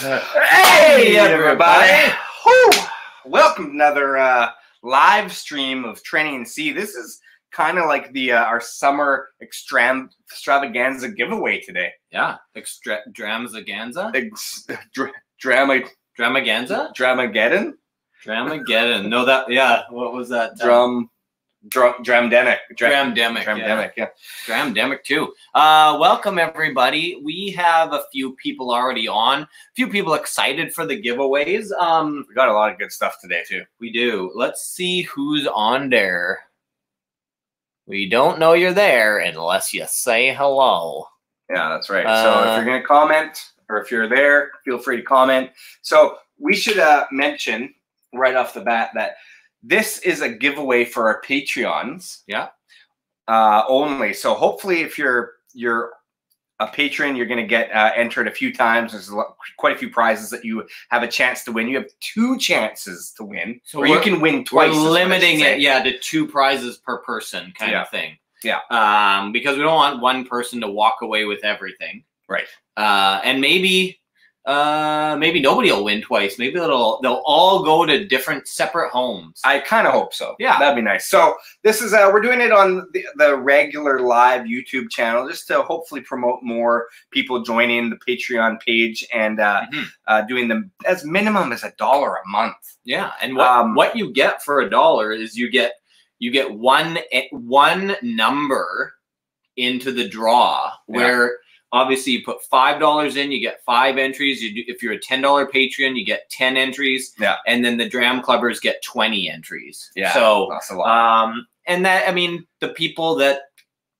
Hey, everybody! Welcome to another uh, live stream of Trenny and C. This is kind of like the uh, our summer extram- extravaganza giveaway today. Yeah, extra Dramazaganza, Ex- dr- drama, Dramaganza, Dramageddon, Dramageddon. No, that yeah. What was that? Drum, drum, dramdemic, Dra- Dramdemic. Dramdemic. Yeah. Dramdemic too. Uh, welcome everybody. We have a few people already on. A few people excited for the giveaways. Um, we got a lot of good stuff today too. we do. Let's see who's on there. We don't know you're there unless you say hello. Yeah, that's right. so if Uh, you're gonna comment or if you're there, feel free to comment. So we should uh, mention right off the bat that this is a giveaway for our Patreons. Yeah. Uh, only. So hopefully, if you're you're a patron, you're gonna get uh, entered a few times. There's a lot, quite a few prizes that you have a chance to win. You have two chances to win, So or you can win twice. We're twice. is what I should limiting it, yeah, to two prizes per person, kind Yeah. of thing. Yeah. Um, because we don't want one person to walk away with everything. Right. Uh, and maybe, uh, maybe nobody will win twice. Maybe they'll they'll all go to different separate homes. I kind of hope so. Yeah. that'd be nice. So this is uh, we're doing it on the, the regular live YouTube channel just to hopefully promote more people joining the Patreon page and uh, Mhm. uh, doing them as minimum as a dollar a month. Yeah, and what Um, what you get for a dollar is you get you get one eh, one number into the draw where obviously you put five dollars in, you get five entries. You do, if you're a ten dollar Patreon, you get ten entries. Yeah. and then the Dram Clubbers get twenty entries. Yeah, so That's a lot. um, and that I mean the people that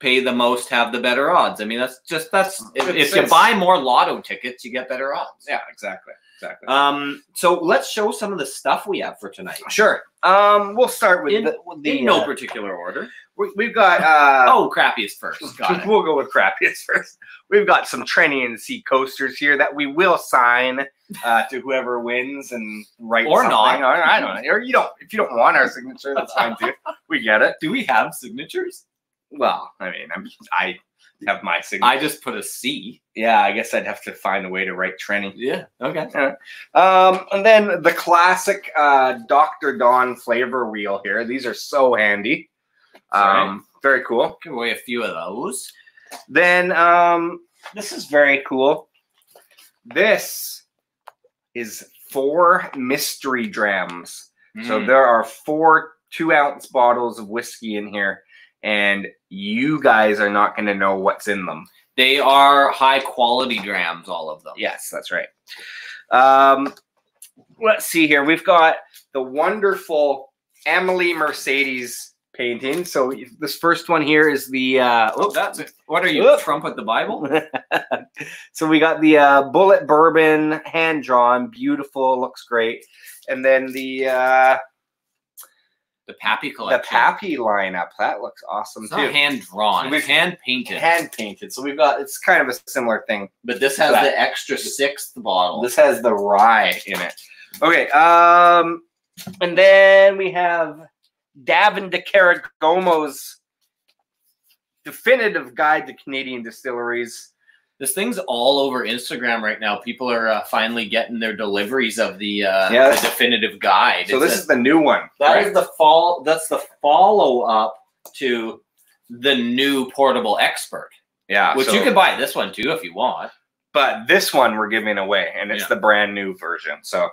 pay the most have the better odds. I mean that's just that's if, if you buy more lotto tickets, you get better odds. yeah, exactly, exactly. Um, so let's show some of the stuff we have for tonight. sure. Um, we'll start with In- the, with the In no uh, particular order. we, we've got uh, Oh, crappiest first. Got it. we'll go with crappiest first. We've got some Trenny and C coasters here that we will sign uh, to whoever wins and write Or something. not. Or, I don't know. Or you don't. If you don't want our signature, that's fine too. We get it. Do we have signatures? Well, I mean, I'm, I have my signature. I just put a C. yeah, I guess I'd have to find a way to write Trenny. Yeah. Okay. Um, and then the classic uh, Dr. Don flavor wheel here. These are so handy. Um, very cool. Give away a few of those. Then um, this is very cool. This is four mystery drams. So Mm. there are four two ounce bottles of whiskey in here, and you guys are not going to know what's in them. they are high quality drams, all of them. Yes, that's right. Um, let's see here. We've got the wonderful Emily Mercedes painting. So this first one here is the. Uh, Oh, that's what are you, Whoop. Trump with the Bible? so we got the uh, Bulleit bourbon hand drawn, beautiful, looks great, and then the uh, The Pappy collection. the. Pappy lineup that looks awesome It's too. hand drawn. We've- It's hand painted. hand painted. So we've got it's kind of a similar thing. but this has the extra sixth bottle. This has the rye in it. Okay, um, and then we have Davin de Kergommeaux's definitive guide to Canadian distilleries. This thing's all over Instagram right now. People are uh, finally getting their deliveries of the, uh, Yeah. the definitive guide. So It's this a- is the new one. That is right? the fall. That's the follow up to the new portable expert, yeah, which so- you can buy this one too if you want. but this one we're giving away, and it's Yeah. the brand new version. So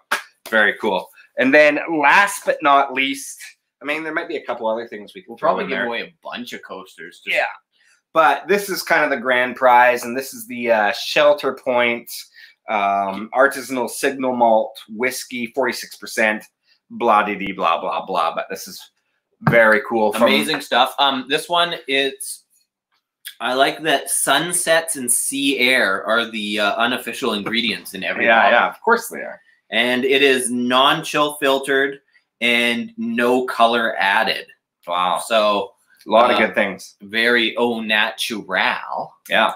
very cool. And then last but not least, I mean, there might be a couple other things we can We'll probably give there. away a bunch of coasters. Just, Yeah. But this is kind of the grand prize, and this is the uh, Shelter Point um, artisanal single malt whiskey, 46%, blah de dee blah blah blah. But this is very cool. from- amazing stuff. Um, this one it's. I like that sunsets and sea air are the uh, unofficial ingredients in every Yeah, bottle. yeah, of course they are. and it is non-chill filtered and no color added. Wow. So A lot of Uh, good things. very au natural. Yeah.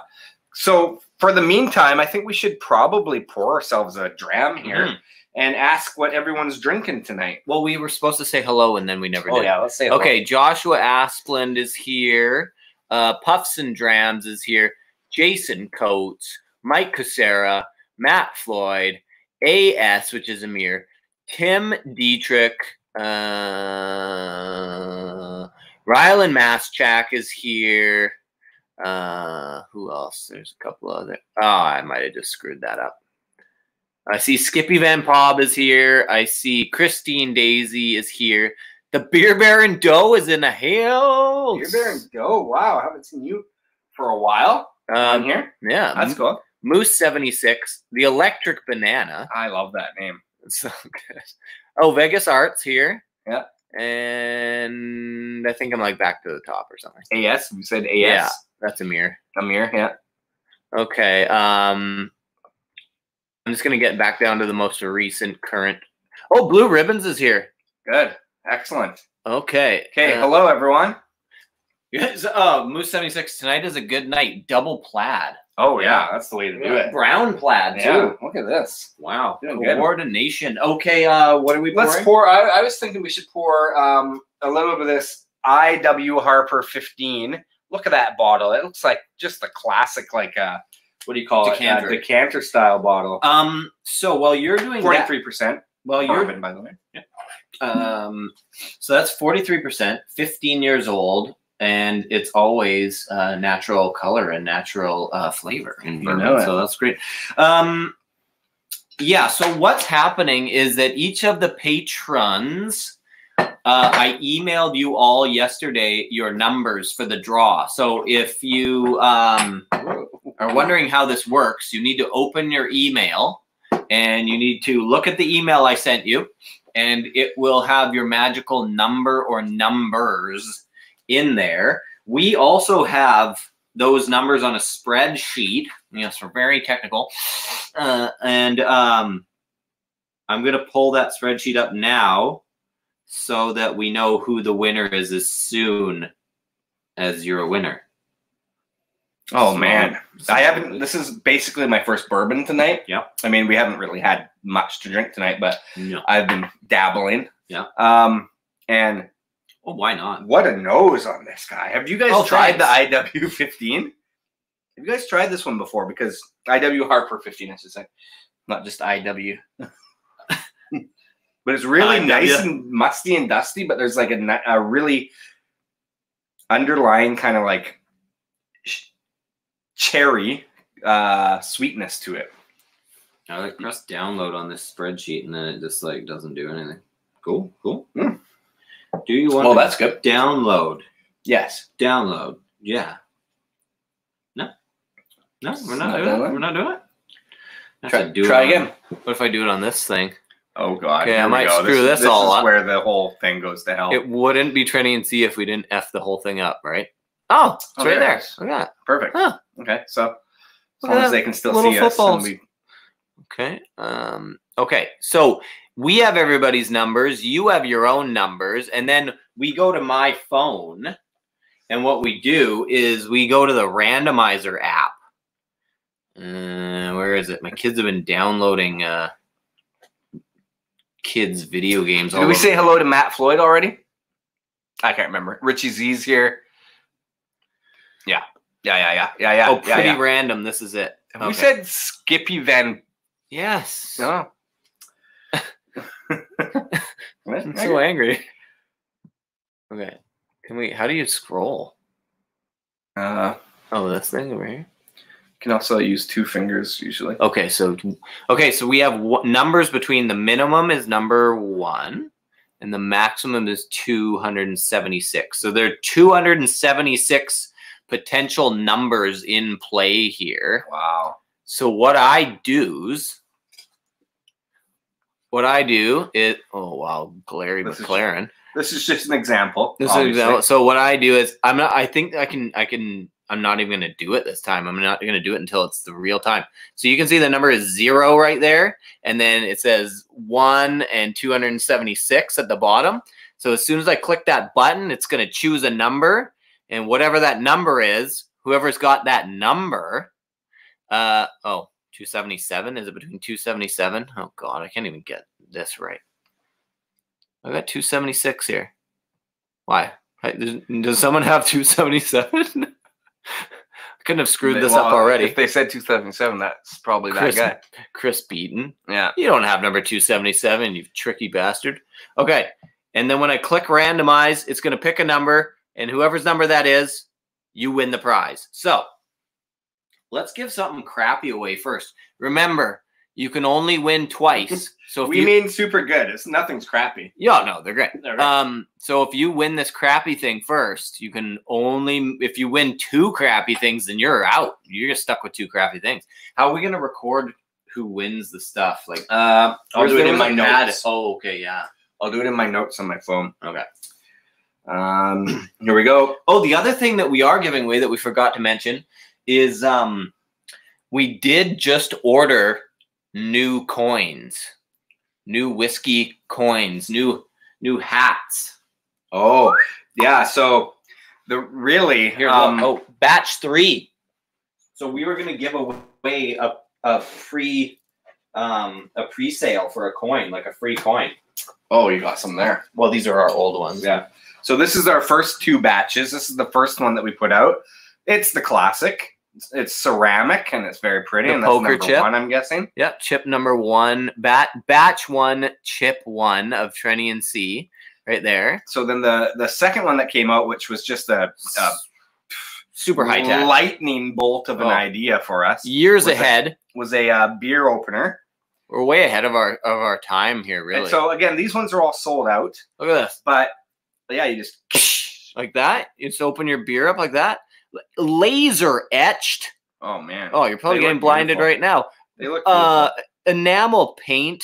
So for the meantime, I think we should probably pour ourselves a dram here Mhm. and ask what everyone's drinking tonight. Well, we were supposed to say hello and then we never Oh did. yeah, let's say Okay, Joshua Asplund is here. Uh, Puffs and Drams is here. Jason Coates, Mike Casera, Matt Floyd, AS, which is Amir, Tim Dietrich, uh, Rylan Maschak is here. Uh, who else? There's a couple other. Oh, I might have just screwed that up. I see Skippy Van Pob is here. I see Christine Daisy is here. The Beer Baron Doe is in the house. Beer Baron Doe. Wow, I haven't seen you for a while Um, here. yeah, That's cool. Moose seventy six, the Electric Banana. I love that name. It's So good. Oh, Vegas Arts here. Yeah. And I think I'm like back to the top or something. AS. You said AS. Yeah. That's Amir. Amir. Yeah. Okay. Um, I'm just gonna get back down to the most recent current. Oh, Blue Ribbons is here. Good. Excellent. Okay. Okay. uh, hello, everyone. Yes, oh, Moose 76 tonight is a good night. Double plaid. Oh yeah, that's the way to do it. Brown plaid Yeah. too. Look at this. Wow. Doing good. Coordination. Okay, uh what are we Let's pouring? pour. I, I was thinking we should pour um, a little bit of this IW Harper 15. Look at that bottle. It looks like just the classic, like uh, what do you call Decanter. it? Uh, decanter style bottle. Um so while you're doing Forty-three percent. Well, you're Bourbon, by the way. Yeah. um so that's 43%, 15 years old, and it's always uh, natural color and natural uh, flavor in You know it. So that's great. Um yeah, so what's happening is that each of the patrons uh, I emailed you all yesterday your numbers for the draw. So if you um, are wondering how this works, you need to open your email and you need to look at the email I sent you, and it will have your magical number or numbers in there. We also have those numbers on a spreadsheet. Yes, we're very technical. Uh, and um, I'm going to pull that spreadsheet up now so that we know who the winner is as soon as you're a winner. Oh So- man, so- I haven't. This is basically my first bourbon tonight. Yeah. I mean, we haven't really had much to drink tonight, but No. I've been dabbling. Yeah. Um, and Well, why not? what a nose on this guy. Have you guys Oh, tried thanks. the IW 15? Have you guys tried this one before? Because IW Harper 15, I should say, not just IW. but it's really IW. nice and musty and dusty. But there's like a, a really underlying kind of like ch- cherry uh, sweetness to it. I like press download on this spreadsheet and then it just like doesn't do anything. Cool, cool. Hmm. Do you want Well, to that's good. download? Yes. Download. Yeah. No. No, we're not, Not doing doing it. it? We're not doing it. I Try, do try it on- again. What if I do it on this thing? Oh God. Okay, I might go. screw this this all is up. Where the whole thing goes to hell. It wouldn't be Trenny and C if we didn't f the whole thing up, right? Oh, it's Oh, right there it there. is. Look at that. Perfect. Huh. Okay, so as long as they can still see us, footballs. and we Okay. Um, okay. So we have everybody's numbers. You have your own numbers. And then we go to my phone. And what we do is we go to the randomizer app. Uh, where is it? My kids have been downloading uh, kids' video games. Did we say hello to Matt Floyd already? I can't remember. Richie Z's here. Yeah. Yeah, yeah, yeah, yeah, yeah. Oh, pretty yeah. random. This is it. Have We Okay. said Skippy Van. yes. No. I'm so angry. Okay. Can we? How do you scroll? uh, Oh, this thing over here. can also use two fingers usually. Okay, so okay, so we have w- numbers between the minimum is number one, and the maximum is two hundred and seventy-six. So there are two hundred and seventy-six potential numbers in play here. Wow. So what I do's, what I do is, oh wow, Larry This is- McLaren. This is just an example. This is an example. So what I do is I'm not I think I can I can I'm not even gonna do it this time. I'm not gonna do it until it's the real time. So you can see the number is zero right there, and then it says one and 276 at the bottom. So as soon as I click that button, it's gonna choose a number, and whatever that number is, whoever's got that number, uh oh, 277. Is it between 277? Oh god, I can't even get this right. I got 276 here. Why? Does, someone have 277? I couldn't have screwed this up already. If they said 277, that's probably Chris, that guy. Chris Beaton. Yeah. You don't have number 277, you tricky bastard. Okay. And then when I click randomize, it's going to pick a number, and whoever's number that is, you win the prize. So let's give something crappy away first. Remember, you can only win twice. So if we you, mean super good. It's nothing's crappy. yeah, no, they're great. They're great. Um, so if you win this crappy thing first, you can only if you win two crappy things, then you're out. You're just stuck with two crappy things. How are we gonna record who wins the stuff? Like Uh, I'll do it in my where's the pad? notes. Oh, okay, yeah. I'll do it in my notes on my phone. Okay. Um, here we go. Oh, the other thing that we are giving away that we forgot to mention is um we did just order new coins. New whiskey coins, new new hats. Oh, yeah. So the really Here, um, oh, batch three. So we were gonna give away a a free um a pre-sale for a coin, like a free coin. oh, you got some there. Well, these are our old ones. Yeah. So this is our first two batches. This is the first one that we put out. It's the classic. It's, ceramic and it's very pretty. The and that's poker number chip. one, I'm guessing. Yep, chip number one, bat batch one, chip one of Trenny and C, right there. So then the the second one that came out, which was just a, a Super high tech. lightning bolt of an Oh. idea for us, Years Was ahead. was a uh, beer opener. We're way ahead of our of our time here, And really. so again, these ones are all sold out. Look at this. But yeah, you just Like that. You just open your beer up like that. Laser etched. oh man, Oh, you're probably They getting blinded beautiful. right now. they look Uh enamel paint,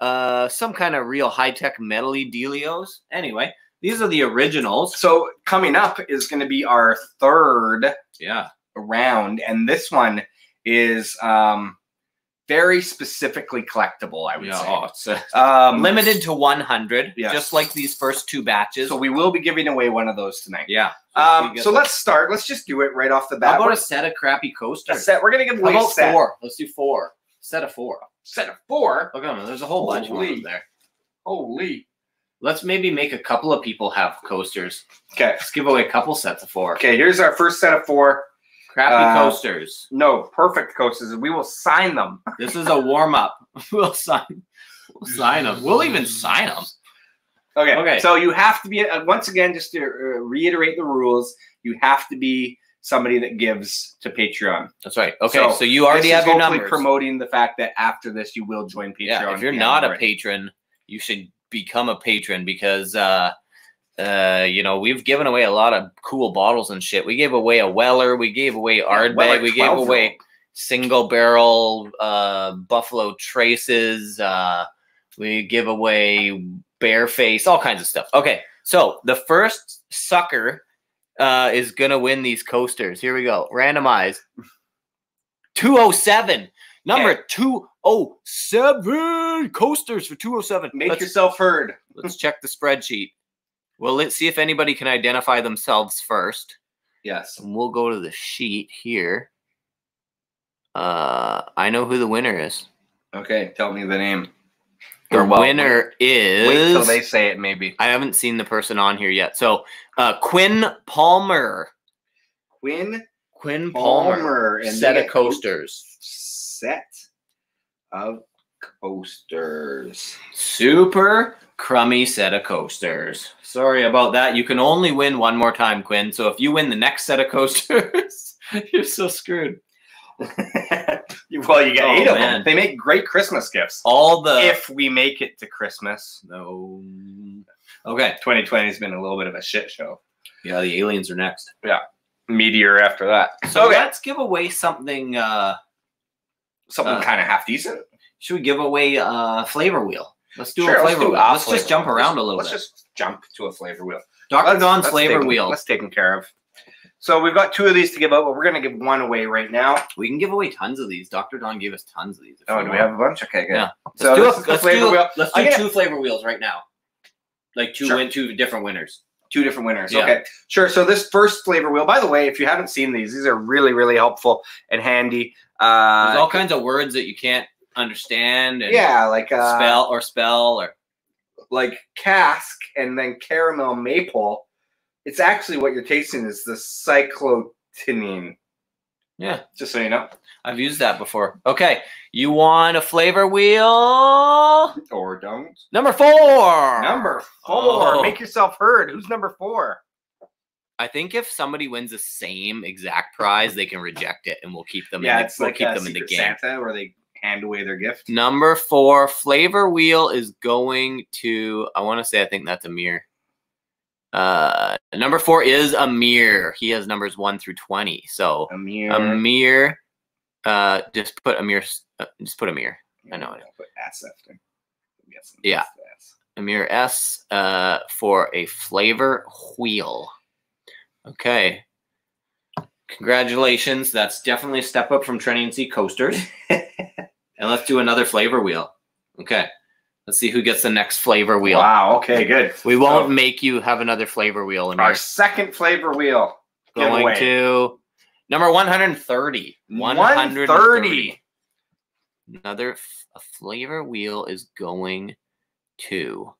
uh some kind of real high-tech metally dealios. Anyway, these are the originals. So coming up is going to be our third Yeah. round, and this one is um, very specifically collectible, I would Yeah. say. Oh, it's uh, Um, limited to 100, Yes. just like these first two batches. So we will be giving away one of those tonight. yeah. Um, so let's start. Let's just do it right off the bat. How about We're- a set of crappy a coasters? set. We're gonna give How away a about set. four? Let's do four. Set of four. Set of four. Look at them. There's a whole bunch of Holy. them there. Holy. Let's maybe make a couple of people have coasters. Okay. Let's give away a couple sets of four. Okay. Here's our first set of four. Crappy Uh, coasters. No, perfect coasters. We will sign them. This is a warm up. we'll sign. We'll sign them. We'll even sign them. Okay. Okay. So you have to be uh, once again just to uh, reiterate the rules. You have to be somebody that gives to Patreon. That's right. Okay. So, So, you already have your numbers. promoting the fact that after this you will join Patreon. yeah. If you're not a patron, you should become a patron because uh uh you know we've given away a lot of cool bottles and shit. We gave away a Weller. We gave away Ardbeg. Weller we gave 12 away single barrel uh Buffalo Traces. Uh we give away Bareface. All kinds of stuff. Okay. So the first sucker uh, is gonna win these coasters. Here we go. Randomize. 207. Number 207 coasters for 207. Make let's, yourself heard. let's check the spreadsheet. Well, let's see if anybody can identify themselves first. Yes. And we'll go to the sheet here. Uh, I know who the winner is. Okay. Tell me the name. The well, winner is. Wait till they say it. Maybe I haven't seen the person on here yet. So, uh, Quinn Palmer. Quinn Quinn Palmer. Palmer and set of coasters. set of coasters. Super crummy set of coasters. Sorry about that. You can only win one more time, Quinn. So if you win the next set of coasters, you're so screwed. well, you get Oh, eight of man. them. They make great Christmas gifts. All the if we make it to Christmas. no. Okay. 2020 has been a little bit of a shit show. Yeah, the aliens are next. Yeah. Meteor after that. So okay. let's give away something. Uh, Something uh, kind of half decent. Should we give away a flavor wheel? Let's do Sure, a let's flavor do wheel. Let's flavor just jump wheel. around Let's- a little bit. let's just jump to a flavor wheel. Dr. Let's- Don's flavor wheel. That's taken care of. So we've got two of these to give out, but we're going to give one away right now. We can give away tons of these. Dr. Don gave us tons of these. Oh, you do we have a bunch? Okay, good. Yeah. So let's do, a- the let's flavor do, wheel. let's do two flavor wheels right now. Like two Sure. win two different winners. Two different winners. Yeah. Okay, sure. So this first flavor wheel, by the way, if you haven't seen these, these are really, really helpful and handy. There's Uh, all kinds of words that you can't understand and yeah, like uh, spell or spell or like cask and then caramel maple. It's actually what you're tasting is the cyclotinine. Yeah, Just so you know. I've used that before. Okay, you want a flavor wheel? Or don't. Number four. Number four. Oh. Make yourself heard. Who's number four? I think if somebody wins the same exact prize, they can reject it, and we'll keep them. yeah, in the, it's we'll like keep them in the game. Santa where they hand away their gift. Number four flavor wheel is going to. I want to say I think that's Amir. Uh, number four is Amir. He has numbers one through twenty. So Amir. Amir, uh, just put Amir. Uh, just put Amir. I know it. Put S after. Yeah. S. Amir S. Uh, for a flavor wheel. Okay. Congratulations. That's definitely a step up from Trenny and C coasters. and let's do another flavor wheel. Okay. Let's see who gets the next flavor wheel. Wow. Okay. Good. We won't So, make you have another flavor wheel. Amir. our second flavor wheel. Going giveaway. to number 130. 130. Another f- a flavor wheel is going to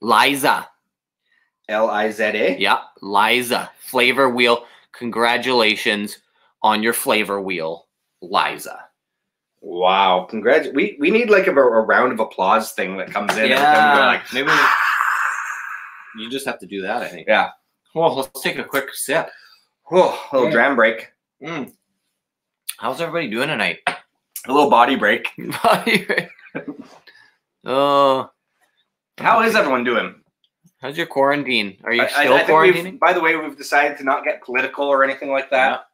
Liza. L I Z A. Yeah, Liza. Flavor wheel. Congratulations on your flavor wheel, Liza. Wow. Congrats. We we need like a, a round of applause thing that comes in. every time we go, like, maybe we- you just have to do that. I think. Yeah. Well, let's take a quick sip. oh, a little Mm. dram break. Mm. How's everybody doing tonight? A little body break. body break. oh, How is everyone doing? How's your quarantine? Are you I- I- still I think quarantining? By the way, we've decided to not get political or anything like that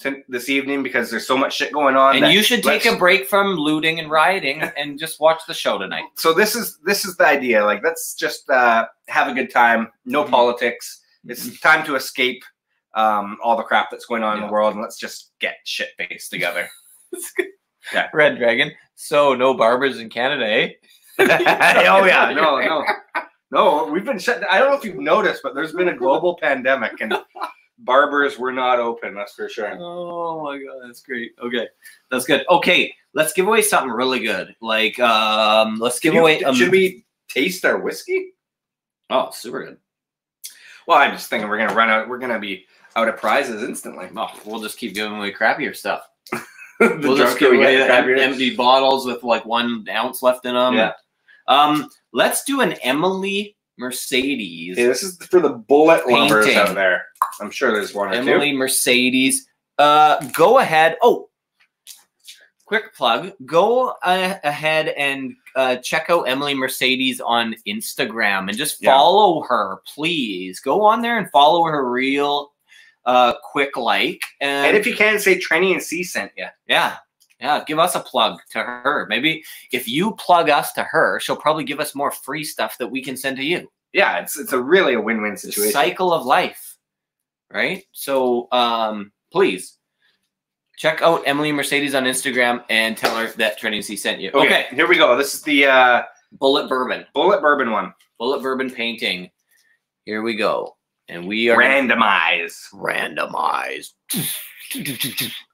to, this evening because there's so much shit going on. And you should take a break from looting and rioting and just watch the show tonight. So this is this is the idea. Like, let's just uh, have a good time. No Mhm. politics. It's time to escape um, all the crap that's going on in the world, and let's just get shit faced together. yeah. Red Dragon. So no barbers in Canada, eh? oh yeah, no, no, no. We've been shut. I don't know if you've noticed, but there's been a global pandemic, and barbers were not open. That's for sure. Oh my god, that's great. Okay, that's good. Okay, let's give away something really good. Like, um, let's give you- away. Um, should we taste our whiskey? Oh, super good. Well, I'm just thinking we're gonna run out. We're gonna be out of prizes instantly. Oh, we'll just keep giving away crappier stuff. we'll just give away get, em- crappier. empty bottles with like one ounce left in them. Yeah. Um, let's do an Emily Mercedes. Okay, this is for the Bulleit lovers out there. I'm sure there's one or Emily Mercedes. Uh, go ahead. Oh, quick plug. Go uh, ahead and uh, check out Emily Mercedes on Instagram and just Yeah. follow her, please. Go on there and follow her real uh, quick like. And, And if you can say Trenny and C sent you. yeah, yeah, give us a plug to her. Maybe if you plug us to her, she'll probably give us more free stuff that we can send to you. Yeah, it's it's a really a win-win situation. cycle of life right so um please check out emily mercedes on instagram and tell her that training c sent you okay, here we go. This is the uh, Bulleit bourbon Bulleit bourbon one. Bulleit bourbon painting here we go and we are Randomize. randomized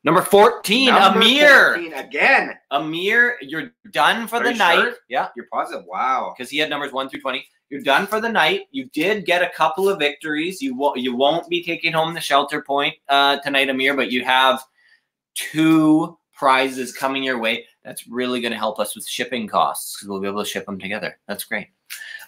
number 14 Number amir 14 again. amir you're done for Are the night sure? yeah You're positive. Wow. because he had numbers one through twenty. You're done for the night. You did get a couple of victories. You won't you won't be taking home the shelter point uh, tonight, Amir, but you have two prizes coming your way. That's really going to help us with shipping costs because we'll be able to ship them together. That's great.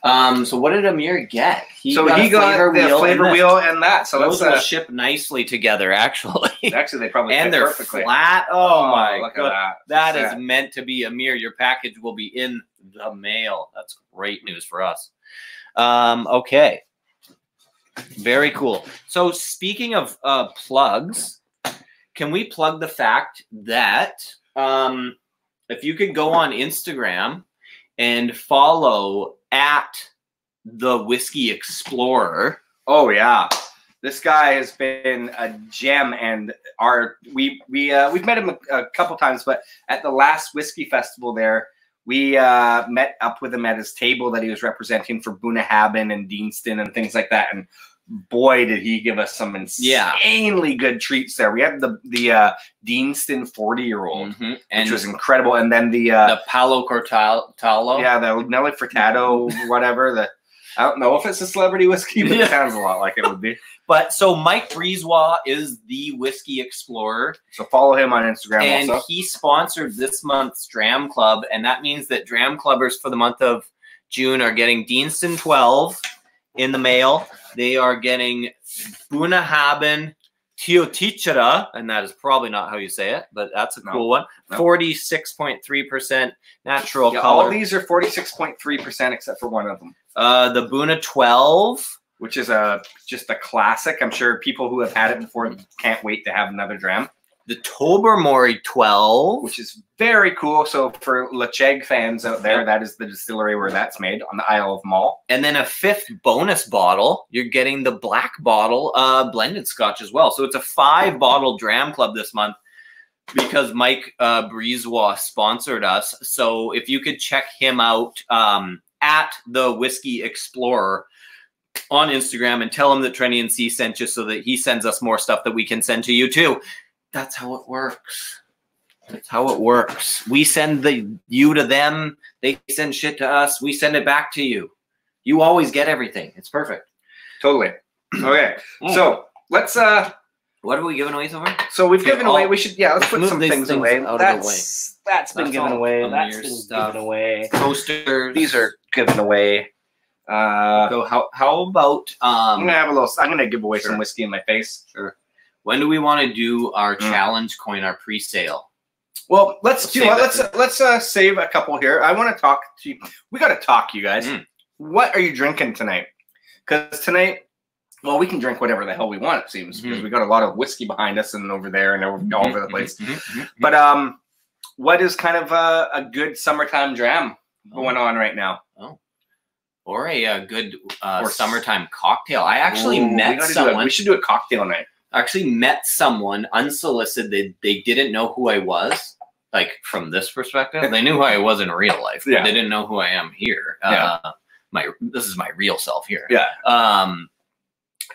Um, so what did Amir get? so got he a got the and flavor this. wheel and that. So Those will uh, ship nicely together, actually. actually they probably and they're perfectly. flat. Oh, my look god. at That that. is meant to be Amir. Your package will be in the mail. That's great news for us. Um, okay. Very cool. So speaking of uh, plugs, can we plug the fact that um, if you could go on Instagram and follow at the Whiskey Explorer, Oh yeah, this guy has been a gem, and our we we uh, we've met him a, a couple times, but at the last whiskey festival there, we uh, met up with him at his table that he was representing for Bunnahabhain and Deanston and things like that, and boy did he give us some Yeah. insanely good treats there. We had the the uh, Deanston forty year old, and which was incredible, and then the uh, the Palo Cortado. yeah the Nelly Furtado whatever the I don't know if it's a celebrity whiskey, but Yeah. it sounds a lot like it would be. But so Mike Breezewa is the whiskey explorer, So follow him on Instagram and also. he sponsored this month's Dram Club, and that means that Dram Clubbers for the month of June are getting Deanston 12 in the mail. They are getting Bunnahabhain Teotichara, and that is probably not how you say it, but that's a No. cool one. No. 46.3% natural Yeah, all color. these are 46.3% except for one of them, uh, the Buna 12. which is a just a classic. I'm sure people who have had it before can't wait to have another dram, The Tobermory 12. which is very cool. So for Ledaig fans out there, that is the distillery where that's made on the Isle of Mull. and then a fifth bonus bottle. You're getting the black bottle, uh, blended scotch as well. So it's a five bottle dram club this month because Mike uh, sponsored us. So if you could check him out um, at the Whiskey Explorer on Instagram and tell him that Trenny and C sent you so that he sends us more stuff that we can send to you too. That's how it works. That's how it works. We send the you to them. They send shit to us. We send it back to you. You always get everything. It's perfect. Totally. Okay. So let's uh What have we given away so far? so we've given away we should yeah, let's let's put some things things away. out of the that's that's been That's given away. That's been stuff. given away. Coasters. These are given away. Uh So how how about um? I'm gonna have a little I'm gonna give away Sure. some whiskey in my face. When do we want to do our Mm. challenge coin, our pre-sale? Well, let's Let's do let's uh, let's uh, save a couple here. I want to talk to you. We got to talk, you guys. Mm. What are you drinking tonight? Because tonight, well, we can drink whatever the hell we want. It seems because Mhm. we got a lot of whiskey behind us and over there and over, all over the place. Mhm, mhm, But um, what is kind of a, a good summertime dram going on right now? Or a, uh good uh, Or summertime cocktail. I actually Ooh, met a- someone. we should do a cocktail night. Actually met someone unsolicited. They, they didn't know who I was, like from this perspective. They knew who I was in real life. Yeah. They didn't know who I am here. Yeah. Uh, my this is my real self here. Yeah. Um,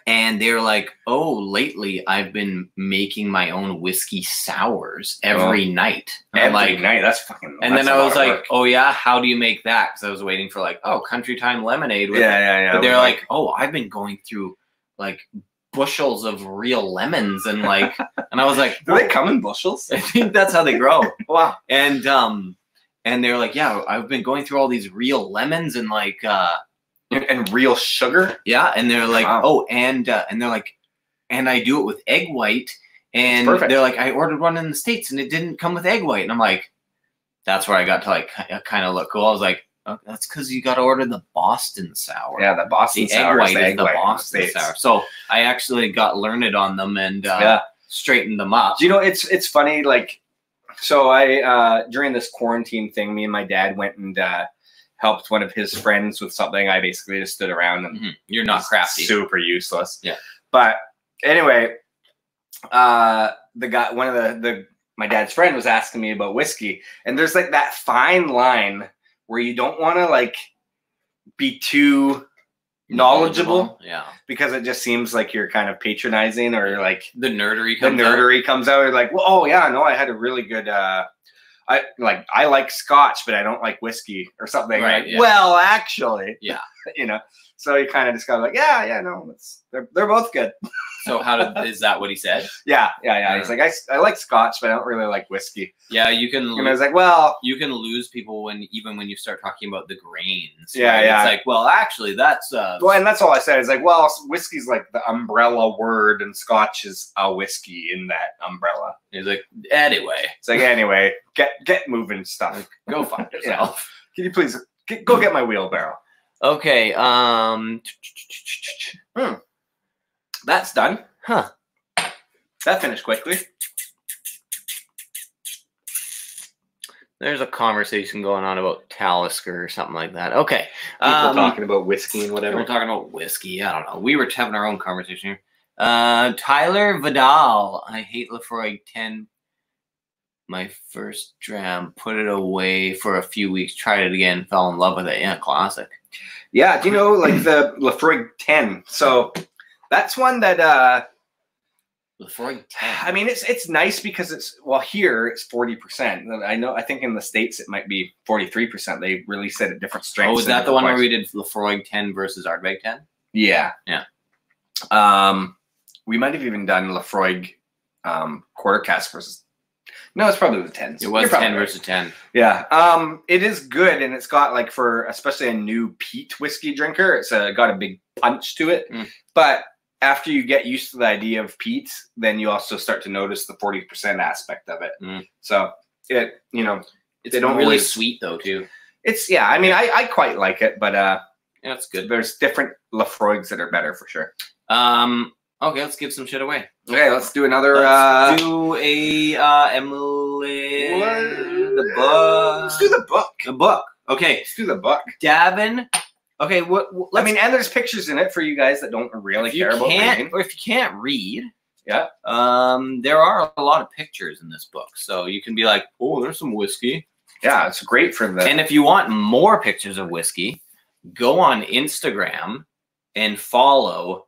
and they're like, "Oh, lately I've been making my own whiskey sours every night." And Every like, night. That's fucking. and that's then I was like, work. "Oh yeah, how do you make that?" Because I was waiting for like, "Oh, Country Time Lemonade." With yeah, yeah, yeah. but they're We're like, "Oh, I've been going through like bushels of real lemons and like," and I was like, do they come in bushels? I think that's how they grow. Wow. And um, and they're like, "Yeah, I've been going through all these real lemons and like, uh, And, and real sugar. yeah," and they're like, Wow. "Oh, and uh, and they're like, and I do it with egg white." And they're like, "I ordered one in the states and it didn't come with egg white," and I'm like, "That's where I got to like kind of look cool." I was like. Oh, that's because you got to order the Boston sour. Yeah, the Boston the egg sour white is the egg the white Boston States. sour. So I actually got learned on them and uh, Yeah. straightened them up. You know it's it's funny like so I uh during this quarantine thing me and my dad went and uh helped one of his friends with something I basically just stood around and Mhm. You're not crafty. super useless. Yeah. But anyway, uh the guy one of the the my dad's friend was asking me about whiskey and there's like that fine line where you don't want to like be too knowledgeable Yeah. because it just seems like you're kind of patronizing or like The nerdery the comes out. nerdery comes out you're like well oh yeah no i had a really good uh i like i like scotch but i don't like whiskey or something Right, like yeah. well actually Yeah. you know so you kind of just go like yeah yeah no they're, they're both good So how did is that what he said? yeah yeah yeah he's Yeah. like I, I like scotch but i don't really like whiskey Yeah, you can and i was like well you can lose people when even when you start talking about the grains. Yeah, right? yeah. It's like, well, actually, that's uh, well and that's all i said is like well whiskey's like the umbrella word and scotch is a whiskey in that umbrella he's like, anyway, it's like anyway get get moving stuff go find Yeah. yourself. can you please get, go get my wheelbarrow Okay. Um. That's done. Huh. That finished quickly. There's a conversation going on about Talisker or something like that. Okay. People Um, talking about whiskey and whatever. We're talking about whiskey. I don't know. We were having our own conversation here. Uh, Tyler Vidal. I hate Laphroaig 10. My first dram. Put it away for a few weeks. Tried it again. Fell in love with it. Yeah, classic. Yeah, do you know like the Laphroaig 10? So that's one that uh Laphroaig ten. I mean, it's it's nice because it's well here it's forty percent. I know. I think in the states it might be forty three percent. They release it at different strengths. oh, is that the one where we did Laphroaig ten versus Ardbeg ten? Yeah. Yeah. Um, we might have even done Laphroaig um quarter cask versus. No, it's probably the tens. It was ten right. versus ten. Yeah. Um, it is good, and it's got like for especially a new peat whiskey drinker, it's uh got a big punch to it. Mm. But after you get used to the idea of peat, then you also start to notice the forty percent aspect of it. Mm. So it, you know, It's They don't really always- sweet though too. it's yeah. I mean, I I quite like it, but uh, Yeah, it's good. there's different Laphroaigs that are better for sure. Um. Okay, let's give some shit away. Okay, let's do another. Let's uh, do a uh, Emily what? the book. Let's do the book. The book. Okay, Let's do the book. Davin. Okay, what? what I mean, and there's pictures in it for you guys that don't really if care about reading. or if you can't read, Yeah. um, there are a lot of pictures in this book, so you can be like, oh, there's some whiskey. Yeah, it's great for the. And if you want more pictures of whiskey, go on Instagram and follow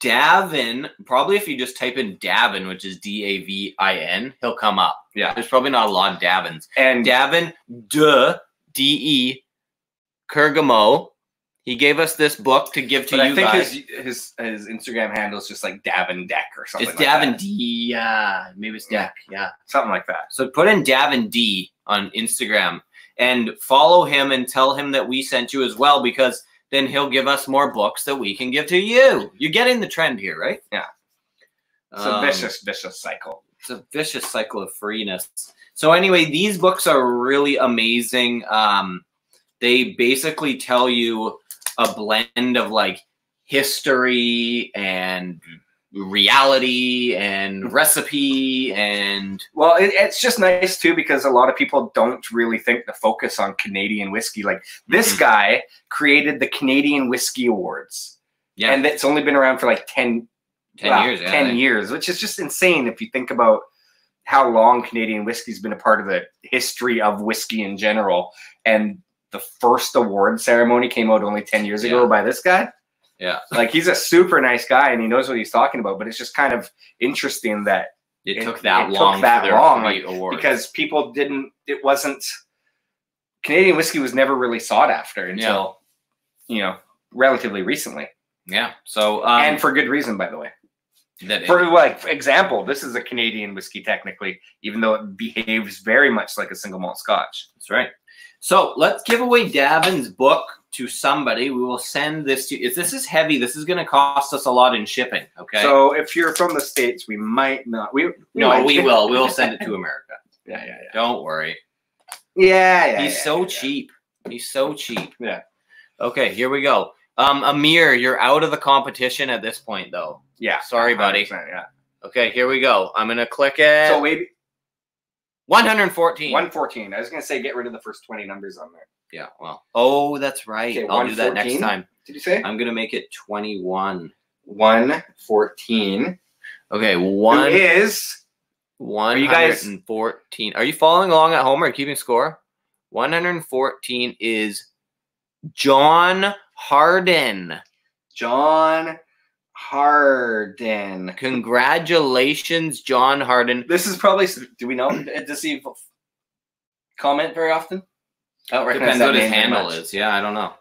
Davin. Probably if you just type in Davin, which is D A V I N, he'll come up. Yeah. There's probably not a lot of Davins. and Davin de D E Kergommeaux. He gave us this book to give to but you I think guys. his his his Instagram handle is just like Davin Deck or something. it's like Davin that. D. Yeah, maybe it's Deck. Yeah. something like that. So put in Davin D on Instagram and follow him and tell him that we sent you as well because then he'll give us more books that we can give to you. You're getting the trend here, right? Yeah. It's Um, a vicious, vicious cycle. It's a vicious cycle of freeness. So anyway, these books are really amazing. Um, they basically tell you a blend of like history and reality and recipe and Well, it, it's just nice too because a lot of people don't really think to focus on Canadian whiskey. Like this Mhm. guy created the Canadian Whiskey Awards, yeah, and it's only been around for like 10, 10 wow, years. Yeah, 10 they- years, which is just insane if you think about how long Canadian whiskey's been a part of the history of whiskey in general. And the first award ceremony came out only 10 years ago Yeah. by this guy. Yeah. Like he's a super nice guy and he knows what he's talking about, but it's just kind of interesting that It, It- took that it took long that long, awards. because people didn't, it wasn't, Canadian whiskey was never really sought after until, you know, relatively recently. yeah. So um, and for good reason, by the way. that For like example, this is a Canadian whiskey technically, even though it behaves very much like a single malt Scotch. That's right. So let's give away Davin's book to somebody. We will send this to. If this is heavy, this is going to cost us a lot in shipping. Okay. So if you're from the states, we might not. We no, we will. We will send it to America. Yeah, yeah, yeah. Don't worry. yeah. Yeah, yeah. He's yeah, so yeah. cheap. He's so cheap. Yeah. Okay, here we go. Um, Amir, you're out of the competition at this point, though. Yeah. Sorry, buddy. Yeah. Okay, here we go. I'm gonna click it. So maybe 114. 114. I was gonna say get rid of the first 20 numbers on there. Yeah. Well. Oh, that's right. Okay, I'll do that next time. Did you say? I'm gonna make it 21. 114. Okay, one. is One you guys- and fourteen. Are you following along at home? You keeping score? One hundred and fourteen is John Harden. John Harden. Congratulations, John Harden. This is probably. Do we know? Does he comment very often? Don't recognize Depends what his handle much. is. Yeah, I don't know.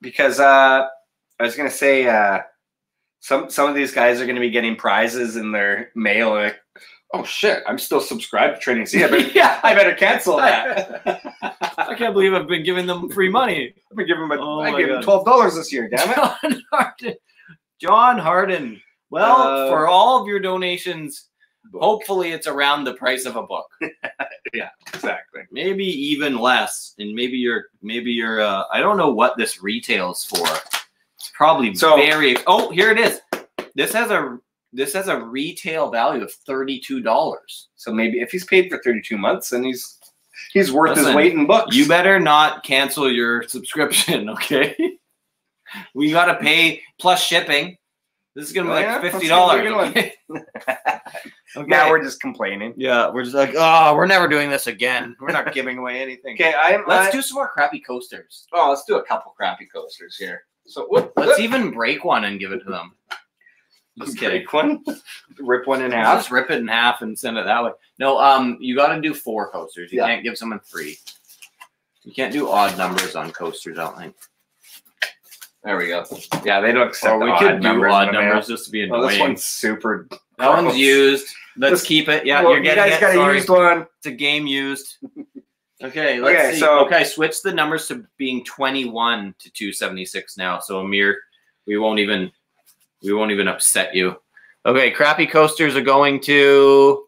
because uh, I was gonna say uh, some some of these guys are gonna be getting prizes in their mail. Like, oh shit, I'm still subscribed to Trading Sea. I better, yeah, I better cancel that. I can't believe I've been giving them free money. I've been giving him. A, Oh I gave God. twelve dollars this year. Damn it. John Harden. John Harden. Well, Uh, for all of your donations, hopefully it's around the price of a book. Yeah, exactly. maybe even less and maybe you're maybe you're uh i don't know what this retails for it's probably So- very oh here it is this has a this has a retail value of $32 So maybe if he's paid for 32 months, then he's he's worth his weight in books. you better not cancel your subscription okay we gotta pay plus shipping this is gonna be Oh, like fifty Let's dollars. get a good Okay. okay. Now we're just complaining. yeah, we're just like, oh, we're never doing this again. We're not giving away anything. Okay, I'm. Let's I- do some more crappy coasters. Oh, let's do a couple crappy coasters here. So what? Let's even break one and give it to them. Just kidding. Break one, rip one in I'll half. just rip it in half and send it that way. No, um, you got to do four coasters. You Yeah. can't give someone three. You can't do odd numbers on coasters. I don't think. There we go. Yeah, they don't accept Or we could odd do numbers. odd the mail. numbers just to be Oh, annoying. this one's super. that one's used. Let's This- keep it. Yeah, Well, you're getting you guys it. got a Sorry. used one. It's a game used. Okay, let's Okay, see. so- okay, switch the numbers to being 21 to 276 now. So Amir, we won't even we won't even upset you. Okay, crappy coasters are going to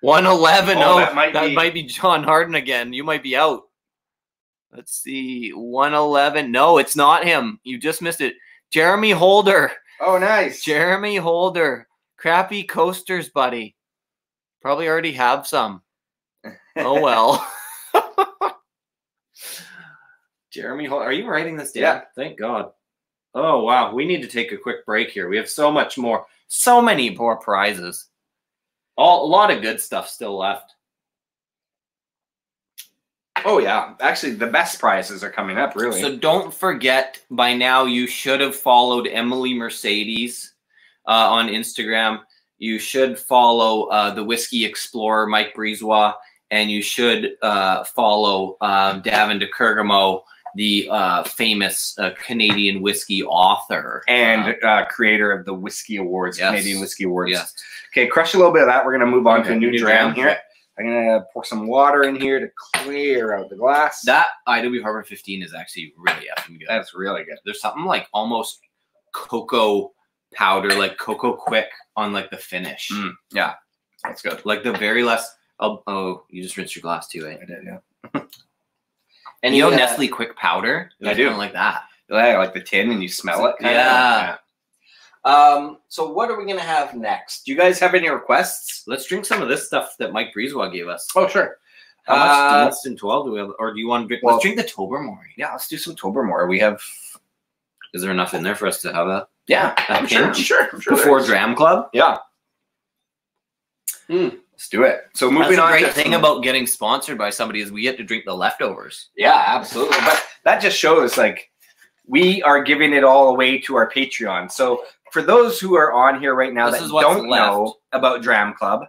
111. Oh, Oh, that might be John Harden again. You might be out. Let's see. 111. No, it's not him. You just missed it. Jeremy Holder. Oh, nice. Jeremy Holder. Crappy coasters, buddy. Probably already have some. Oh well. Jeremy Holder, are you writing this down? Yeah. Thank God. Oh wow, we need to take a quick break here. We have so much more, so many more prizes. All a lot of good stuff still left. Oh yeah, actually, the best prizes are coming up. Really. So don't forget, by now you should have followed Emily Mercedes uh, on Instagram. You should follow uh, the Whiskey Explorer, Mike Brisebois, and you should uh, follow um, Davin de Kergommeaux, the uh, famous uh, Canadian whiskey author. and uh, creator of the Whiskey Awards, Yes. Canadian Whiskey Awards. yes. Okay, crush a little bit of that. We're gonna move on to a new new dram dram. here. I'm gonna pour some water in here to clear out the glass. that IW Harper 15 is actually really effing good. That's really good. There's something like almost cocoa powder, like cocoa quick on like the finish. Mm, yeah, that's good. Like the very last. Oh, oh, you just rinsed your glass too, eh? I did, yeah. And you know Yeah. Nestle Quick Powder? I do. like that. Yeah, like the tin and you smell it. kinda. Yeah. Yeah. Um. So what are we gonna have next? Do you guys have any requests? Let's drink some of this stuff that Mike Brisebois gave us. Oh, sure. How much Uh, Deanston 12 do we have? Or do you want to drink? well- let's drink the Tobermory. Yeah, let's do some Tobermory. We have. Is there enough in there for us to have a Yeah, A I'm sure. I'm sure. I'm sure before. Dram Club? Yeah. Let's do it. So moving That's the on. great to thing about getting sponsored by somebody is we get to drink the leftovers. Yeah, absolutely. But that just shows like we are giving it all away to our Patreon. So for those who are on here right now This that don't know about Dram Club,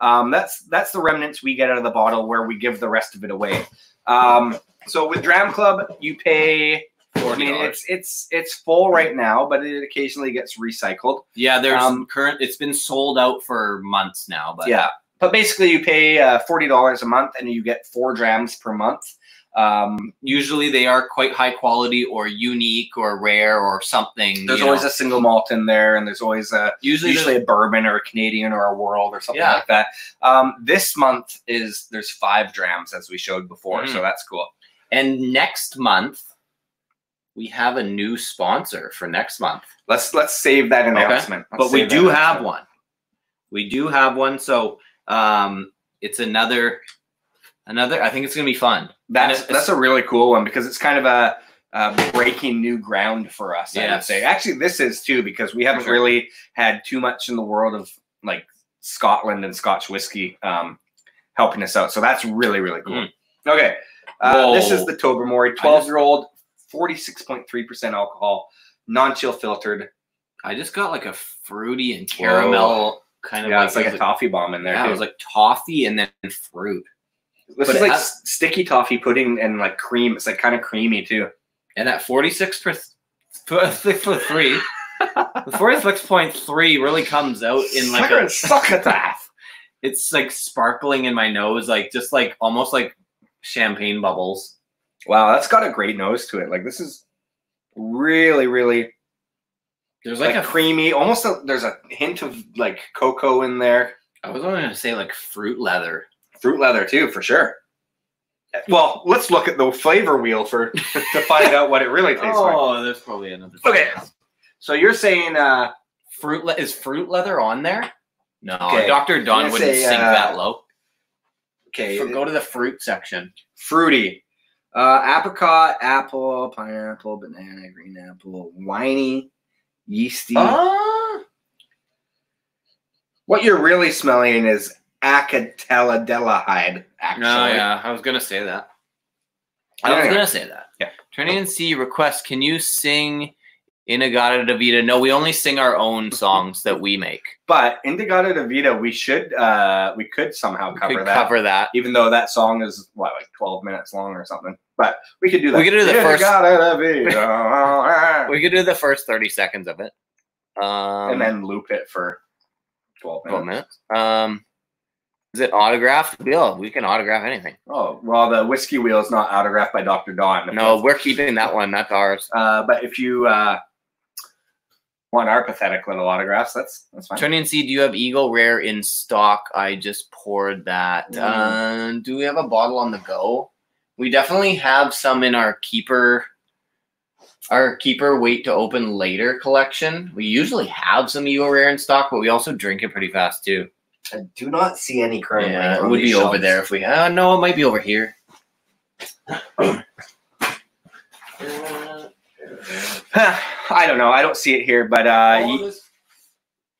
um, that's that's the remnants we get out of the bottle where we give the rest of it away. Um, so with Dram Club, you pay. I mean, it's it's it's full right now, but it occasionally gets recycled. Yeah, there's um, current. It's been sold out for months now, but Yeah, but basically you pay uh, forty dollars a month, and you get four drams per month. Um, usually they are quite high quality or unique or rare or something. there's always know. a single malt in there, and there's always a usually usually a bourbon or a Canadian or a world or something Yeah. like that. Um, this month is there's five drams as we showed before, Mhm. so that's cool. And next month, we have a new sponsor for next month. Let's let's save that announcement. Let's but we do have one. We do have one. So um, it's another, another. I think it's gonna be fun. That's that's a really cool one because it's kind of a, uh breaking new ground for us. I would say actually this is too because we haven't sure. really had too much in the world of like Scotland and Scotch whiskey um, helping us out. So that's really really cool. Okay, uh, this is Mm. The Tobermory, twelve year old, forty six point three percent alcohol, non chill filtered. I just got like a fruity and caramel kind of Yeah, like, it's like a toffee bomb in there. yeah, it was like toffee and then fruit. This but is like has- sticky toffee pudding and like cream. It's like kind of creamy too. And at 46 per, for, for three, the 46.3 really comes out in like a, suck at that. it's like sparkling in my nose, like just like almost like champagne bubbles. Wow, that's got a great nose to it. Like this is really, really There's like, like, a creamy. Almost a, there's a hint of like cocoa in there. I was only gonna say like fruit leather. Fruit leather too, for sure. Well, let's look at the flavor wheel for to find out what it really tastes like. Oh, there's probably another. Okay. So you're saying uh fruit le- is fruit leather on there? No, Okay. Dr. Don wouldn't say, sink uh, that low. okay, So go to the fruit section. fruity. Uh apricot, apple, pineapple, banana, green apple, winey, yeasty. Ah, What you're really smelling is acetaldehyde, actually. no, yeah, I was gonna say that. I was yeah. gonna say that. Yeah. Trenny and C request. Can you sing In-A-Gadda-Da-Vida. No, we only sing our own songs that we make. But In-A-Gadda-Da-Vida, we should uh we could somehow We cover could that. cover that. even though that song is what like 12 minutes long or something. But we could do that. We could do the first- Vida. We could do the first 30 seconds of it. Um, and then loop it for 12 minutes. 12 minutes. Um, is it autographed? Bill, we can autograph anything. Oh, well, the whiskey wheel is not autographed by Dr. Don. No, we're keeping that one. That's ours. Uh, but if you uh, want our pathetic little autographs, that's that's fine. Trenny and C, do you have Eagle Rare in stock? I just poured that. Mm. Uh, do we have a bottle on the go? We definitely have some in our keeper, our keeper wait to open later collection. We usually have some Eagle Rare in stock, but we also drink it pretty fast too. I do not see any currently. Yeah, it would these be over there if we. Uh, no, it might be over here. I don't know. I don't see it here, but uh, y-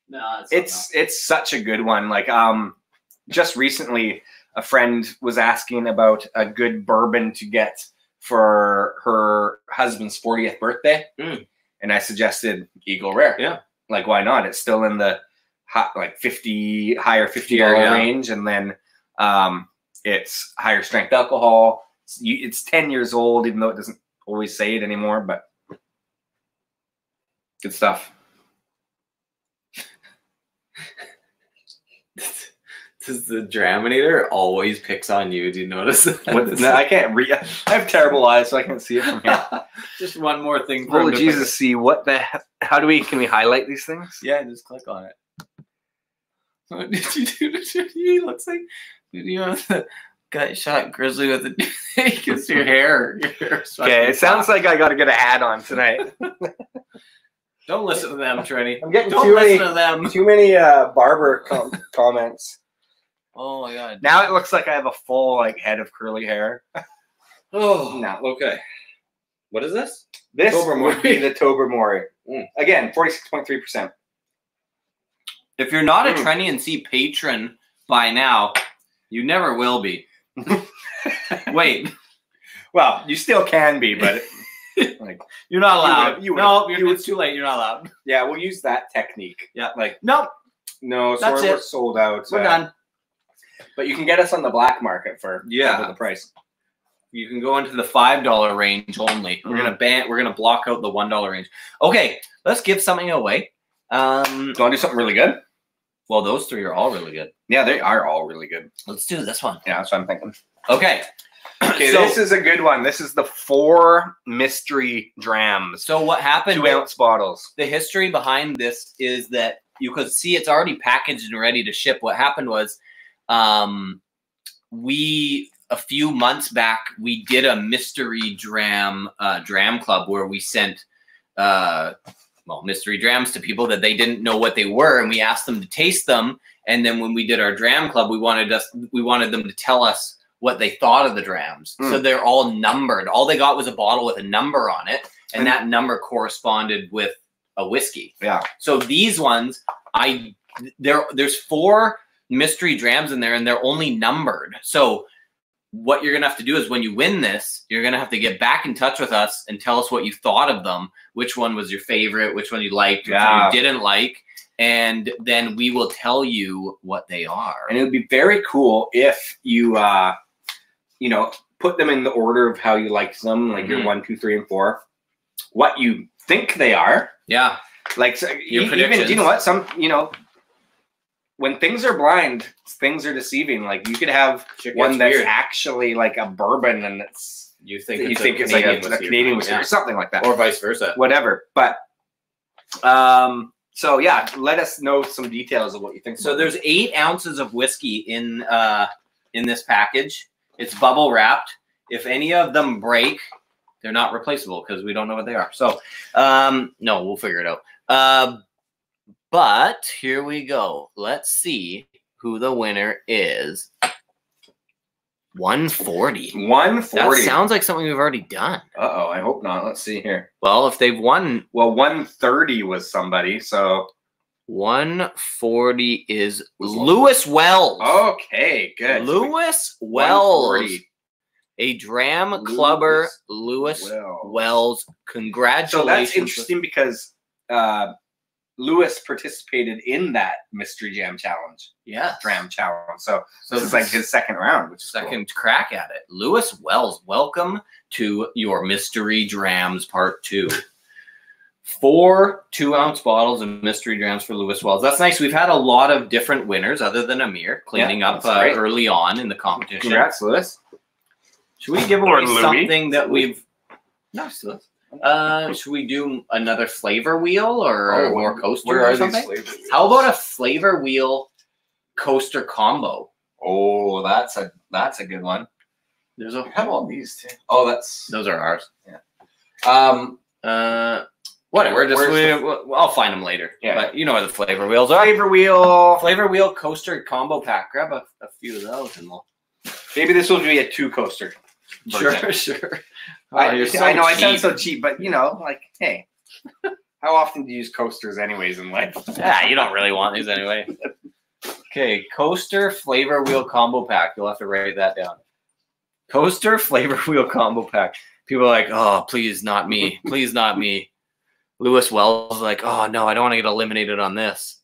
no, it's it's such a good one. Like um, just recently, a friend was asking about a good bourbon to get for her husband's 40th birthday, Mm. and I suggested Eagle Rare. Yeah. like why not? It's still in the hot like 50 higher 50 Yeah, yeah. range, and then um, it's higher strength alcohol. It's, you, it's 10 years old, even though it doesn't always say it anymore, but good stuff. Does the Draminator always picks on you? Do you notice no, I can't read. I have terrible eyes, so I can't see it from here. Just one more thing. for oh Jesus! See what the? he- How do we? Can we highlight these things? Yeah, just click on it. What did you do to Judy? He looks like you know the got shot grizzly with a because your hair. Your Okay, it sounds black. like I got to get a hat on tonight. Don't listen to them, Trenny. I'm getting Don't too listen many, to them. too many uh, barber com- comments. Oh my god. Now it looks like I have a full like head of curly hair. Oh. No. Okay. What is this? This Tobermory. would be the Tobermory. Mm. Again, forty six point three percent. If you're not a Mm. Trenny and C patron by now, you never will be. Wait, Well, you still can be, but like you're not allowed. you would- no, you you're, would- it's too late. You're not allowed. yeah, we'll use that technique. Yeah. like Nope, no, That's sorry, we're it. sold out. we're uh, done. But you can get us on the black market for Yeah. the price. You can go into the five dollar range only. We're gonna ban. We're gonna block out the one dollar range. Okay, let's give something away. Um, Do you want to do something really good? Well, those three are all really good. Yeah, they are all really good. Let's do this one. Yeah, that's what I'm thinking. Okay. Okay, so, this is a good one. This is the four mystery drams, so what happened? two ounce bottles. the history behind this is that you could see it's already packaged and ready to ship. What happened was, um, we a few months back we did a mystery dram uh, dram club where we sent uh, well mystery drams to people that they didn't know what they were, and we asked them to taste them. And then when we did our dram club, we wanted us we wanted them to tell us what they thought of the drams. So hmm. they're all numbered. All they got was a bottle with a number on it, and And- that number corresponded with a whiskey. Yeah. So these ones, I there there's four mystery drams in there, and they're only numbered. So what you're gonna have to do is when you win this, you're gonna have to get back in touch with us and tell us what you thought of them. Which one was your favorite? Which one you liked? Which Yeah. one you didn't like? And then we will tell you what they are. And it would be very cool if you, uh, you know, put them in the order of how you liked them, like your Mhm. one, two, three, and four. What you think they are, yeah. like so, Your even do you know what some you know when things are blind, things are deceiving. Like you could have Shit one that's weird. actually like a bourbon, and it's you think you it's think it's like a, a Canadian whiskey yeah. or something like that. or vice versa. whatever. But um, so yeah, let us know some details of what you think. So there's eight ounces of whiskey in uh in this package. It's bubble wrapped. If any of them break, they're not replaceable because we don't know what they are. So um no, we'll figure it out. Um but here we go. Let's see who the winner is. 140. 140. That sounds like something we've already done. uh oh, I hope not. Let's see here. Well, if they've won Well, one thirty was somebody. So 140 is Lewis Wells. okay, good. Lewis Wells. a Dram Clubber Lewis Lewis Well. Wells. So Congratulations. that's interesting because uh, Lewis participated in that mystery jam challenge, Yeah. dram challenge. So So this is like his second round, which is cool. second crack at it. Lewis Wells, welcome to your mystery drams part two. Four two ounce bottles of mystery drams for Lewis Wells. That's nice. We've had a lot of different winners other than Amir cleaning Yeah, up uh, early on in the competition. Congrats, Lewis. Should we give away something that we've? No, still. Uh, should we do another flavor wheel or Oh, more coasters or something? How about a flavor wheel coaster combo? Oh, that's a that's a good one. There's a I have all these too. Oh, that's those are ours. Yeah. Um Uh, whatever. Just we, the- we'll- I'll find them later. Yeah. But you know where the flavor wheels are. flavor wheel. Flavor wheel coaster combo pack. Grab a, a few of those and we'll. Maybe this will be a two coaster. Sure, sure. I, Oh, you're so I know I sound so cheap, but you know, like, hey, how often do you use coasters anyways in life? Yeah, you don't really want these anyway. Okay, coaster flavor wheel combo pack. You'll have to write that down. Coaster flavor wheel combo pack. People are like, oh, please not me. Please not me. Lewis Wells is like, oh no, I don't want to get eliminated on this.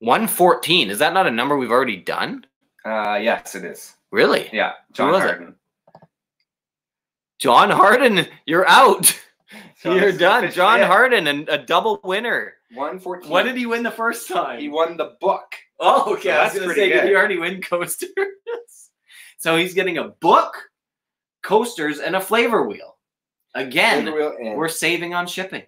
114. Is that not a number we've already done? Uh, yes, it is. Really? Yeah, John was it? Harden. John Harden, you're out. So you're done. John it. Harden and a double winner. One fourteen. What did he win the first time? he won the book? Oh, okay. So I was that's gonna pretty say, did good. he already win coasters? so he's getting a book, coasters, and a flavor wheel. Again, Flavor wheel we're saving on shipping.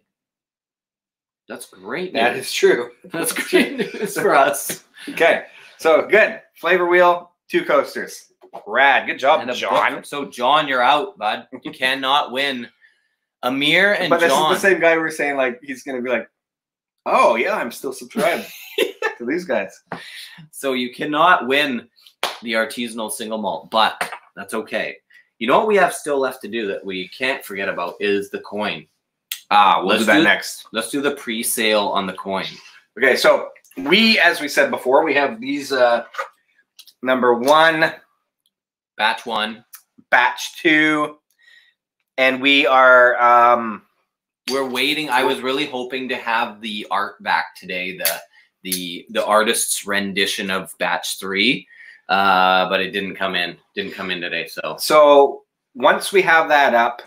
That's great news. that is true. That's great news for us. Okay, so good. Flavor wheel, two coasters. Rad. Good job, And John. book. So John, you're out, bud. You cannot win. Amir and but this John. is the same guy we were saying, like, he's gonna be like, oh yeah, I'm still subscribed to these guys. So you cannot win the artisanal single malt, but that's okay. You know what we have still left to do that we can't forget about is the coin. Ah, we'll Let's do that do- next. Let's do the pre-sale on the coin. Okay, so we, as we said before, we have these uh number one, Batch one. batch two, and we are um We're waiting. I was really hoping to have the art back today, the the the artist's rendition of batch three. Uh, but it didn't come in. Didn't come in today. So so once we have that up,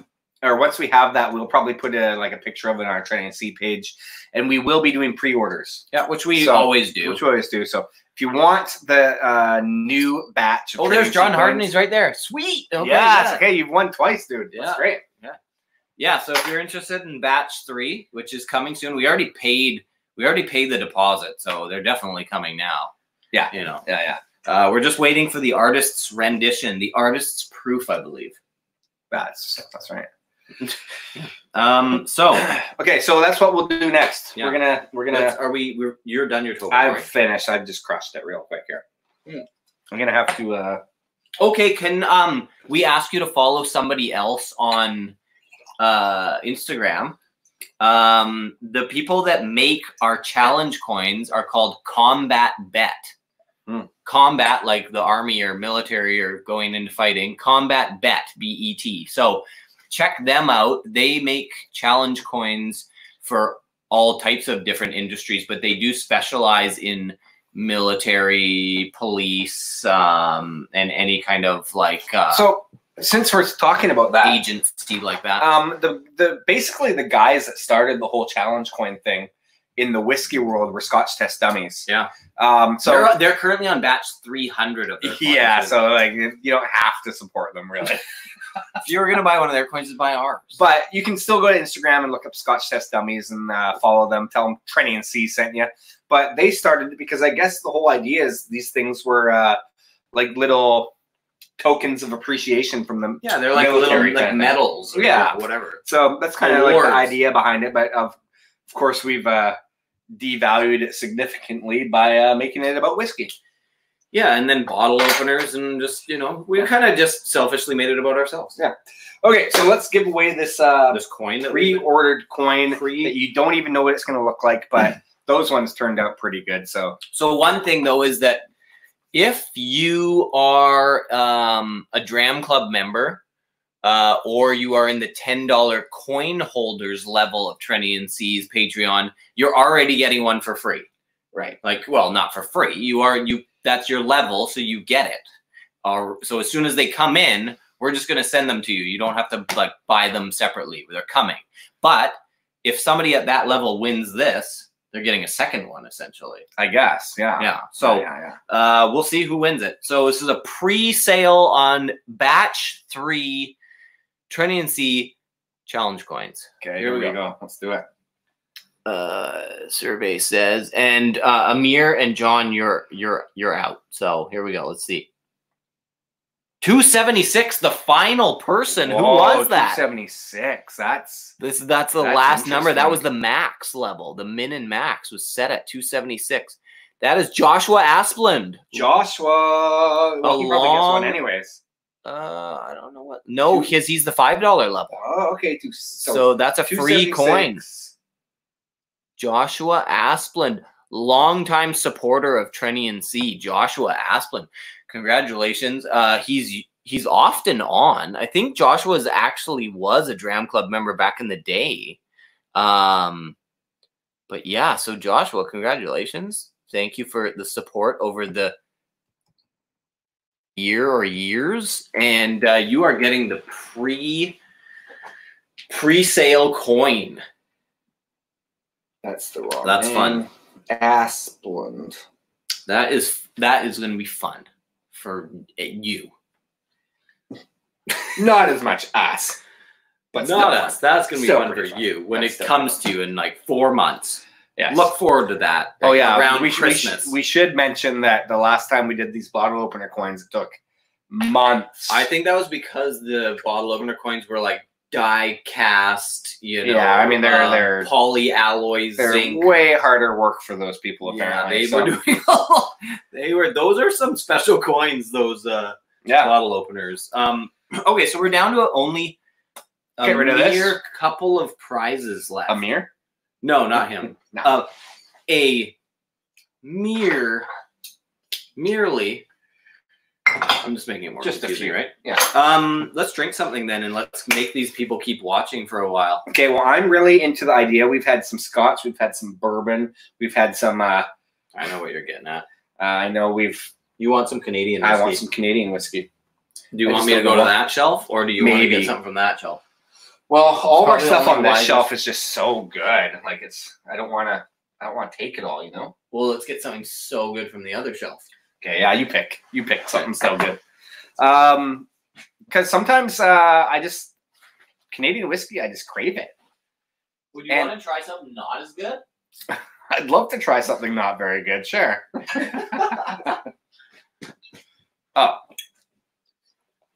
or once we have that, we'll probably put a like a picture of it on our Trenny and C page, and we will be doing pre-orders, yeah, which we So, always do. which we always do. So if you want the uh new batch, of Oh, there's John Harden. He's right there. Sweet. Okay, yes, yeah. okay, you've won twice, dude. Yeah. That's great. Yeah. Yeah so if you're interested in batch three which is coming soon we already paid we already paid the deposit so they're definitely coming now Yeah. you know Yeah, yeah. uh, we're just waiting for the artist's rendition the artist's proof i believe That's that's right. um so Okay, so that's what we'll do next. Yeah. We're gonna we're gonna. let's- are we we're, you're done your total I've right? finished. I've just crushed it real quick here. Hmm. I'm gonna have to. uh okay can um we ask you to follow somebody else on uh instagram um the people that make our challenge coins are called combat bet Hmm. combat like the army or military or going into fighting combat bet b-e-t so check them out they make challenge coins for all types of different industries but they do specialize in military police um and any kind of like uh So since we're talking about that, agency like that um, the the basically the guys that started the whole challenge coin thing in the whiskey world were Scotch test dummies. Yeah. Um. So they're, they're currently on batch 300 of their yeah. So like you don't have to support them really, if you were gonna buy one of their coins just buy ours but you can still go to Instagram and look up Scotch test dummies and uh, follow them. Tell them Trenny and C sent you. But they started because I guess the whole idea is these things were uh, like little tokens of appreciation from them. yeah they're like little like kind medals or Yeah. whatever So that's kind of like the idea behind it. But of, of course, we've uh, devalued it significantly by uh, making it about whiskey. Yeah and then bottle openers and just you know we kind of just selfishly made it about ourselves Yeah. Okay, so let's give away this uh, this coin that we pre-ordered coin Pre- that you don't even know what it's going to look like, but those ones turned out pretty good. So So one thing though is that if you are um, a Dram Club member, uh, or you are in the ten dollar coin holders level of Trenny and C's Patreon, you're already getting one for free. Right. Like, well, not for free. You are you. That's your level, so you get it. Or so as soon as they come in, we're just going to send them to you. You don't have to like buy them separately. They're coming. But if somebody at that level wins this, they're getting a second one essentially. I guess. Yeah. Yeah. So yeah, yeah. uh, we'll see who wins it. So this is a pre-sale on batch three Trenny and C challenge coins. Okay. Here Here, we we go. Let's do it. Uh, survey says, and uh, Amir and John, you're you're you're out. So here we go. Let's see. 276, the final person. Who was that? 276. That's This that's the That's last number. That was the max level. The min and max was set at 276. That is Joshua Asplund. Joshua. Well, he probably gets one anyways. Uh, I don't know what. No, because he's the five dollar level. Oh, okay. Two, So, so, that's a free coin. 276. Joshua Asplund, longtime supporter of Trenny and C. Joshua Asplund, congratulations. Uh, he's he's often on. I think Joshua's actually was a Dram Club member back in the day. Um, but yeah, so Joshua, congratulations. Thank you for the support over the year or years, and uh, you are getting the pre pre-sale coin. That's the wrong. That's name. fun. Asplund. That is that is going to be fun for eh, you. Not as much us, but not fun. us. That's going to be fun for fun. you when That's it comes fun. to you in like four months. Yes. Look forward to that. Oh yeah, around we, sh- we Christmas. We, should mention that the last time we did these bottle opener coins, it took months. I think that was because the bottle opener coins were like die cast. You know, Yeah, I mean, they're- uh, they're- polyalloy they're zinc. way harder work for those people. Yeah, Apparently, they so- were doing. they were. Those are some special coins. Those uh, yeah. bottle openers. Um, okay, so we're down to only a Get rid of this. mere couple of prizes left. Amir. no, not him. No. Uh, a mere, merely. I'm just making it more Just a confusing, few. right? Yeah. Um, let's drink something then, and let's make these people keep watching for a while. Okay, well, I'm really into the idea. We've had some scotch, we've had some bourbon, we've had some. Uh, I know what you're getting at. uh, I know we've. You want some Canadian? I want whiskey. some Canadian whiskey. Do you I want me to go to what- that shelf, or do you want to get something from that shelf? Well, all of our stuff on this shelf is just so good. Like it's. I don't want to. I don't want to take it all. You know. Well, let's get something so good from the other shelf. Okay, yeah, you pick. You pick something so good. Um, because sometimes uh, I just Canadian whiskey, I just crave it. Would you And- want to try something not as good? I'd love to try something not very good. Sure. oh,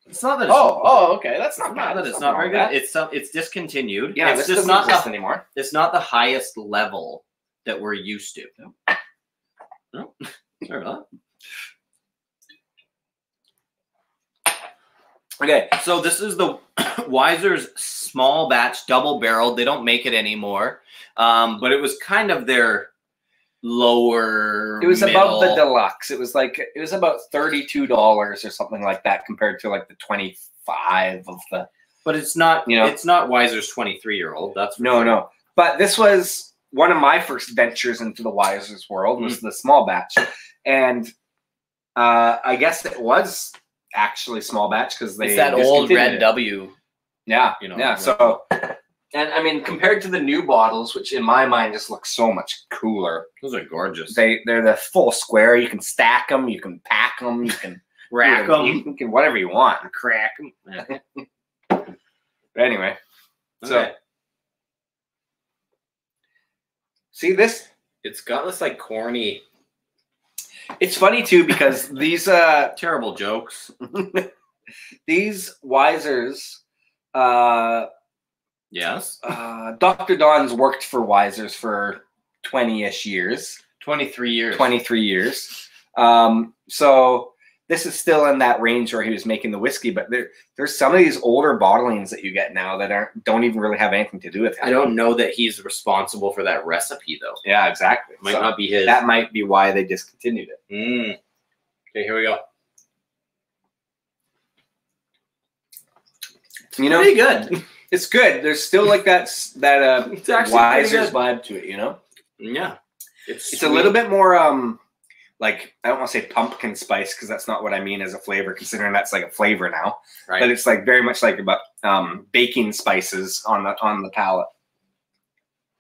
It's not that. It's, oh, oh, okay. That's not not bad. that it's not very good. with It's some. It's discontinued. Yeah, it's this just doesn't exist the. anymore. It's not the highest level that we're used to. No, sorry about that. Okay, so this is the Wiser's small batch double barreled. They don't make it anymore, um, but it was kind of their lower. It was above the deluxe. It was like it was about thirty-two dollars or something like that compared to like the twenty-five of the. but it's not. you know. it's not Wiser's twenty three year old. That's No, sure. no. But this was one of my first ventures into the Wiser's world was the small batch, and uh, I guess it was actually small batch because they It's that old red it. W. Yeah, you know, yeah. So, and I mean, compared to the new bottles, which in my mind just look so much cooler, Those are gorgeous. they they're the full square. You can stack them, you can pack them, you can rack them, you can whatever you want. crack them. But anyway, so Okay. see this. It's got this like corny, It's funny too because these uh terrible jokes. these Wisers, uh, Yes. uh, Dr. Don's worked for Wisers for 20 ish years, 23 years. 23 years. Um, so this is still in that range where he was making the whiskey, but there, there's some of these older bottlings that you get now that aren't, don't even really have anything to do with it. I don't know that he's responsible for that recipe though. Yeah, exactly. Might So not be his. that might be why they discontinued it. Mm. Okay, here we go. You know, Pretty good. it's good. There's still like that that uh It's actually wiser's vibe to it. You know, Yeah. It's it's a little bit more um like I don't want to say pumpkin spice because that's not what I mean as a flavor, considering that's like a flavor now. right. But it's like very much like about um baking spices on the on the palate.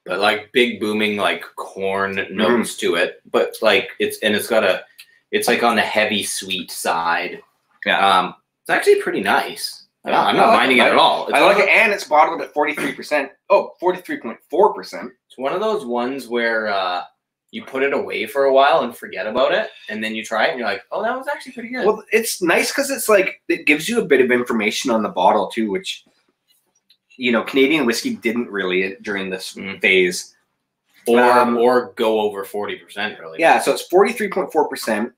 but like big booming like corn notes to it but like it's and it's got a it's like on the heavy sweet side Yeah. um it's actually pretty nice Yeah, i'm not like minding it. it at all it's I like it, and it's bottled at 43%. Oh, 43.4%. it's one of those ones where uh you put it away for a while and forget about it and then you try it and you're like oh that was actually pretty good Well, it's nice because it's like it gives you a bit of information on the bottle too, which you know Canadian whiskey didn't really during this Mm. phase. or um, or go over 40% really Yeah, so it's 43.4%.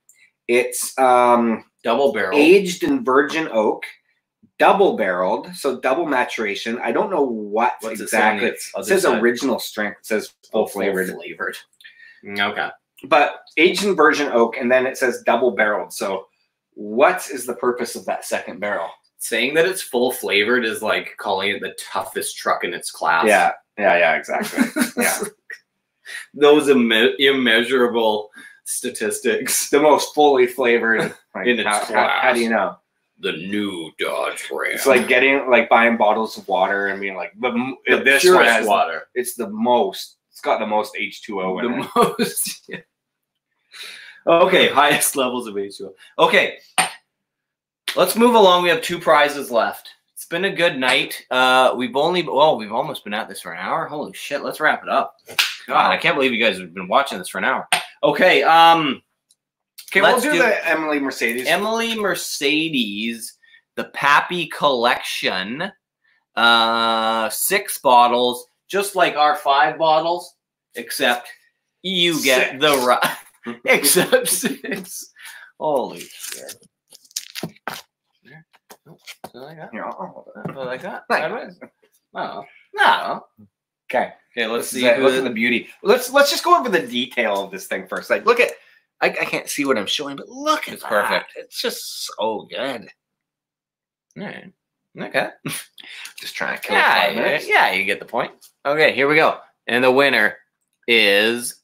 It's um, double barrel aged in virgin oak, double barreled, so double maturation. I don't know what What's it exactly. the It says side? original strength. It says full Oh, flavored. flavored okay but aged in virgin oak, and then it says double barreled. So, what is the purpose of that second barrel? saying that it's full flavored is like calling it the toughest truck in its class Yeah, yeah, yeah, exactly. yeah, those imme- immeasurable statistics. the most fully flavored. Like, In its how, how, class. how do you know? The new Dodge Ram. It's like getting like buying bottles of water and being like, the, the this one purest has, water. it's the most. Got the most H two O in it. The most. Okay, highest levels of H2O. Okay, let's move along. We have two prizes left. It's been a good night. Uh, we've only well, we've almost been at this for an hour. Holy shit! Let's wrap it up. God, I can't believe you guys have been watching this for an hour. Okay, um, Okay, we'll Let's do, do- the Emily Mercedes. Emily Mercedes, the Pappy Collection, uh, six bottles, just like our five bottles, except you get Six. the right. except six. Holy shit! That's what I got. Yeah, That's what oh. I got. Nice. No, no. Okay, Okay, let's see. Look at the beauty. Let's let's just go over the detail of this thing first. Like, look at. I, I can't see what I'm showing, but look at It's that. perfect. It's just so good. All right. Okay. Just trying to kill Yeah, minutes. yeah, you get the point. Okay, here we go. And the winner is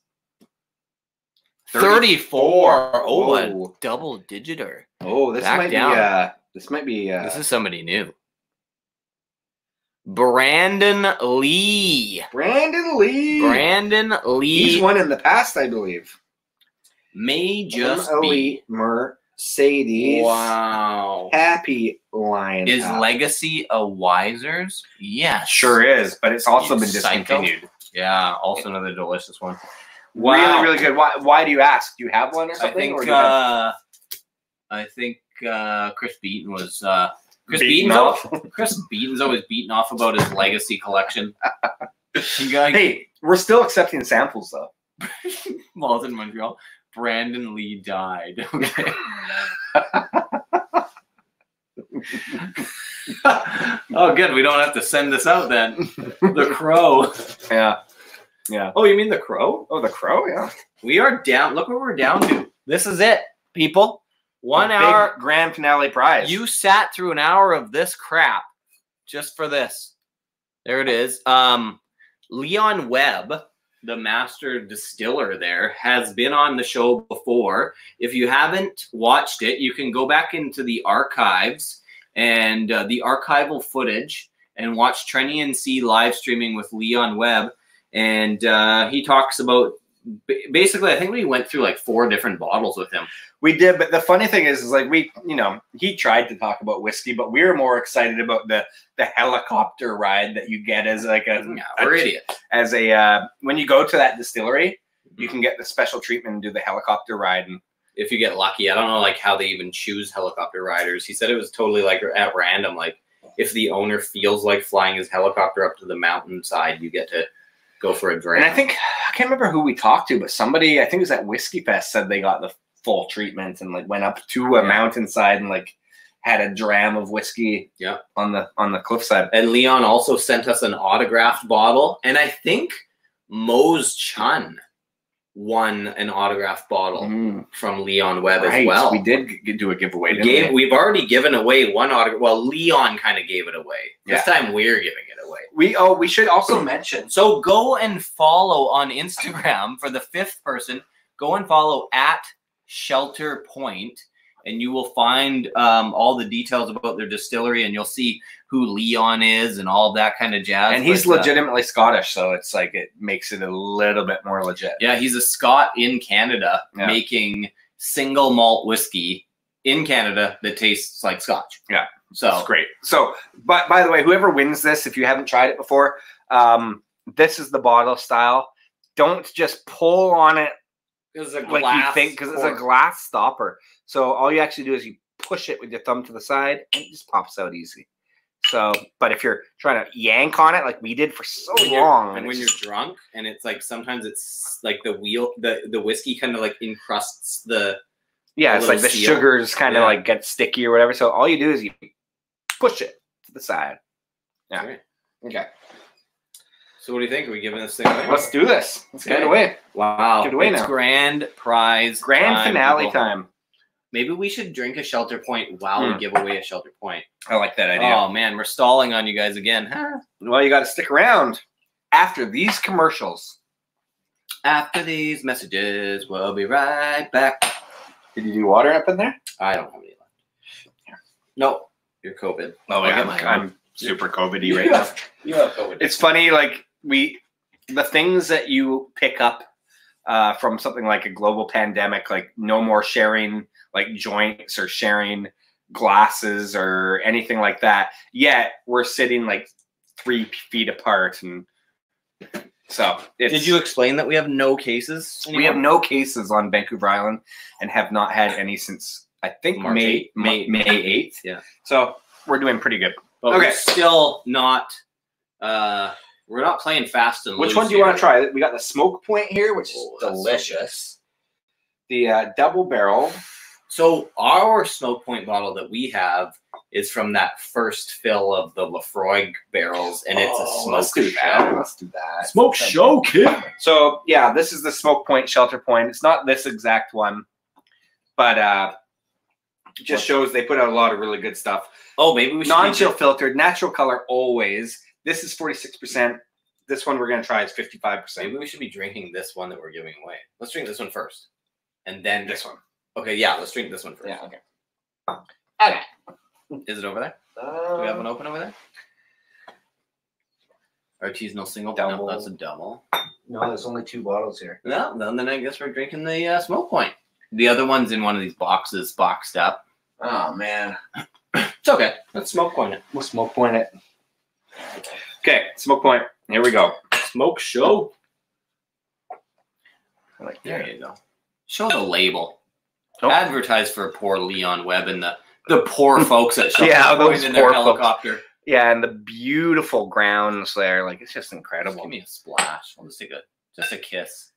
34. Oh, a double digiter. oh, this Back might down. be. Uh, this might be. Uh, This is somebody new. Brandon Lee. Brandon Lee. Brandon Lee He's won in the past, I believe. may just Emily be. Mercedes. Wow. Happy line. Is. Legacy a Wisers? Yes. Sure is, but it's also You been psycho. discontinued. Yeah, also another delicious one. Really, really good. Why? Why do you ask? Do you have one or something? I think or do you have- uh, I think uh, Chris Beaton was uh, Chris Beaten Beaton's off? al- Chris Beaton's always beaten off about his legacy collection. Hey, we're still accepting samples though. Malta in Montreal. Brandon Lee died. Okay. oh, good. We don't have to send this out then. The Crow. Yeah. Yeah. Oh, you mean the Crow? Oh, the crow. Yeah. We are down. Look what we're down to. This is it, people. One hour. grand finale prize. You sat through an hour of this crap just for this. There it is. Um, Leon Webb, the master distiller there, has been on the show before. If you haven't watched it, you can go back into the archives and uh, the archival footage and watch Trenny and C live streaming with Leon Webb. And uh, he talks about basically, I think we went through like four different bottles with him. We did, but the funny thing is, is like we, you know, he tried to talk about whiskey, but we were more excited about the the helicopter ride that you get as like a, Yeah, a we're idiots. as a uh, when you go to that distillery, you can get the special treatment and do the helicopter ride. And if you get lucky. I don't know like how they even choose helicopter riders. He said it was totally like at random. Like if the owner feels like flying his helicopter up to the mountainside, you get to go for a drink and I think I can't remember who we talked to, but somebody I think it was at Whiskey Fest said they got the full treatment and like went up to a Yeah. mountainside and like had a dram of whiskey Yeah. on the on the cliffside. and Leon also sent us an autographed bottle, and I think Mose Chun won an autograph bottle Mm, from Leon Webb right. as well. We did do a giveaway. We gave, we? we've already given away one autograph. Well, Leon kind of gave it away. This time we're giving it away. we oh we should also mention. So go and follow on Instagram for the fifth person. Go and follow at Shelter Point, and you will find um, all the details about their distillery, and you'll see who Leon is and all that kind of jazz. And he's But, uh, legitimately Scottish, so it's like it makes it a little bit more legit. yeah, he's a Scot in Canada Yeah. making single malt whiskey in Canada that tastes like Scotch. Yeah. So It's great. So, but by the way, whoever wins this, if you haven't tried it before, um, this is the bottle style. Don't just pull on it it's a like you think because it's a glass stopper. So all you actually do is you push it with your thumb to the side and it just pops out easy. So, but if you're trying to yank on it like we did for so when long, and and when you're drunk and it's like sometimes it's like the wheel the the whiskey kind of like encrusts the yeah, it's like the seal. sugars kind of Yeah. like get sticky or whatever. So all you do is you push it to the side. Yeah. Right. Okay, so what do you think are we giving this thing away let's do this. Let's get it away. wow Give it away it's now. grand prize Grand time, finale people. time. maybe we should drink a shelter point while Hmm. we give away a shelter point I like that idea. oh man we're stalling on you guys again huh? Well, you got to stick around after these commercials. after these messages we'll be right back Did you do water up in there? i don't have any left no you're covid Oh, yeah, I'm. I'm super COVIDy right now. you have covid It's funny, like we, the things that you pick up uh, from something like a global pandemic, like no more sharing like joints or sharing glasses or anything like that. Yet we're sitting like three feet apart, and so it's, did you explain that we have no cases We have no cases on Vancouver Island, and have not had any since I think March May eight- May May- eighth. Yeah. So we're doing pretty good. But Okay. we're still not. Uh, we're not playing fast and Which loose one do you want to try? We got the smoke point here, which is Oh, that's so delicious. the uh, double barrel. So our smoke point bottle that we have is from that first fill of the Laphroaig barrels, and it's a Oh, smoke let's do show. that. Let's do that. Smoke show, kid. So yeah, this is the smoke point shelter point. It's not this exact one, but uh, it just shows they put out a lot of really good stuff. Oh, maybe we should. Non-chill filtered, natural color always. This is forty six percent. This one we're gonna try is fifty five percent. Maybe we should be drinking this one that we're giving away. Let's drink this one first, and then This one. Okay, yeah, let's drink this one first. Yeah. Okay. Okay. Is it over there? Do we have one open over there? Artisanal single. Double. No, that's a double. No, there's only two bottles here. No, then, then I guess we're drinking the uh, smoke point. The other one's in one of these boxes, boxed up. Oh man. It's okay. Let's smoke point it. We'll smoke point it. Okay, smoke point. Here we go. Smoke show. I like There you go. Show the label. Oh. Advertise for poor Leon Webb and the the poor folks at Shelter Yeah, those in their poor folks. helicopter. Yeah, and the beautiful grounds there, like it's just Just incredible. give me a splash. I'll just take a just a kiss.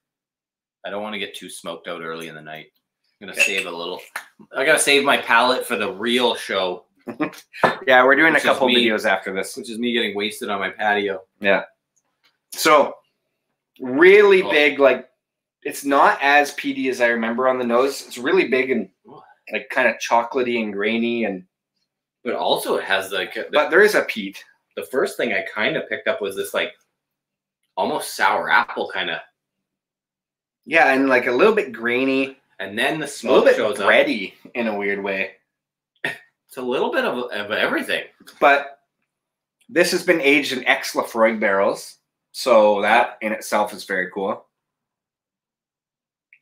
I don't want to get too smoked out early in the night. I'm gonna save a little. I gotta save my palate for the real show, Yeah, we're doing Which a couple me. videos after this. which is me getting wasted on my patio. Yeah. So really Oh. big, like it's not as peaty as I remember on the nose. It's really big and like kind of chocolatey and grainy, and But also, it has like the, but there is a peat. the first thing I kind of picked up was this like almost sour apple kind of, Yeah, and like a little bit grainy, and then the a little smoke bit shows up. bready in a weird way. It's a little bit of, of everything. But this has been aged in ex Laphroaig barrels, so that in itself is very cool.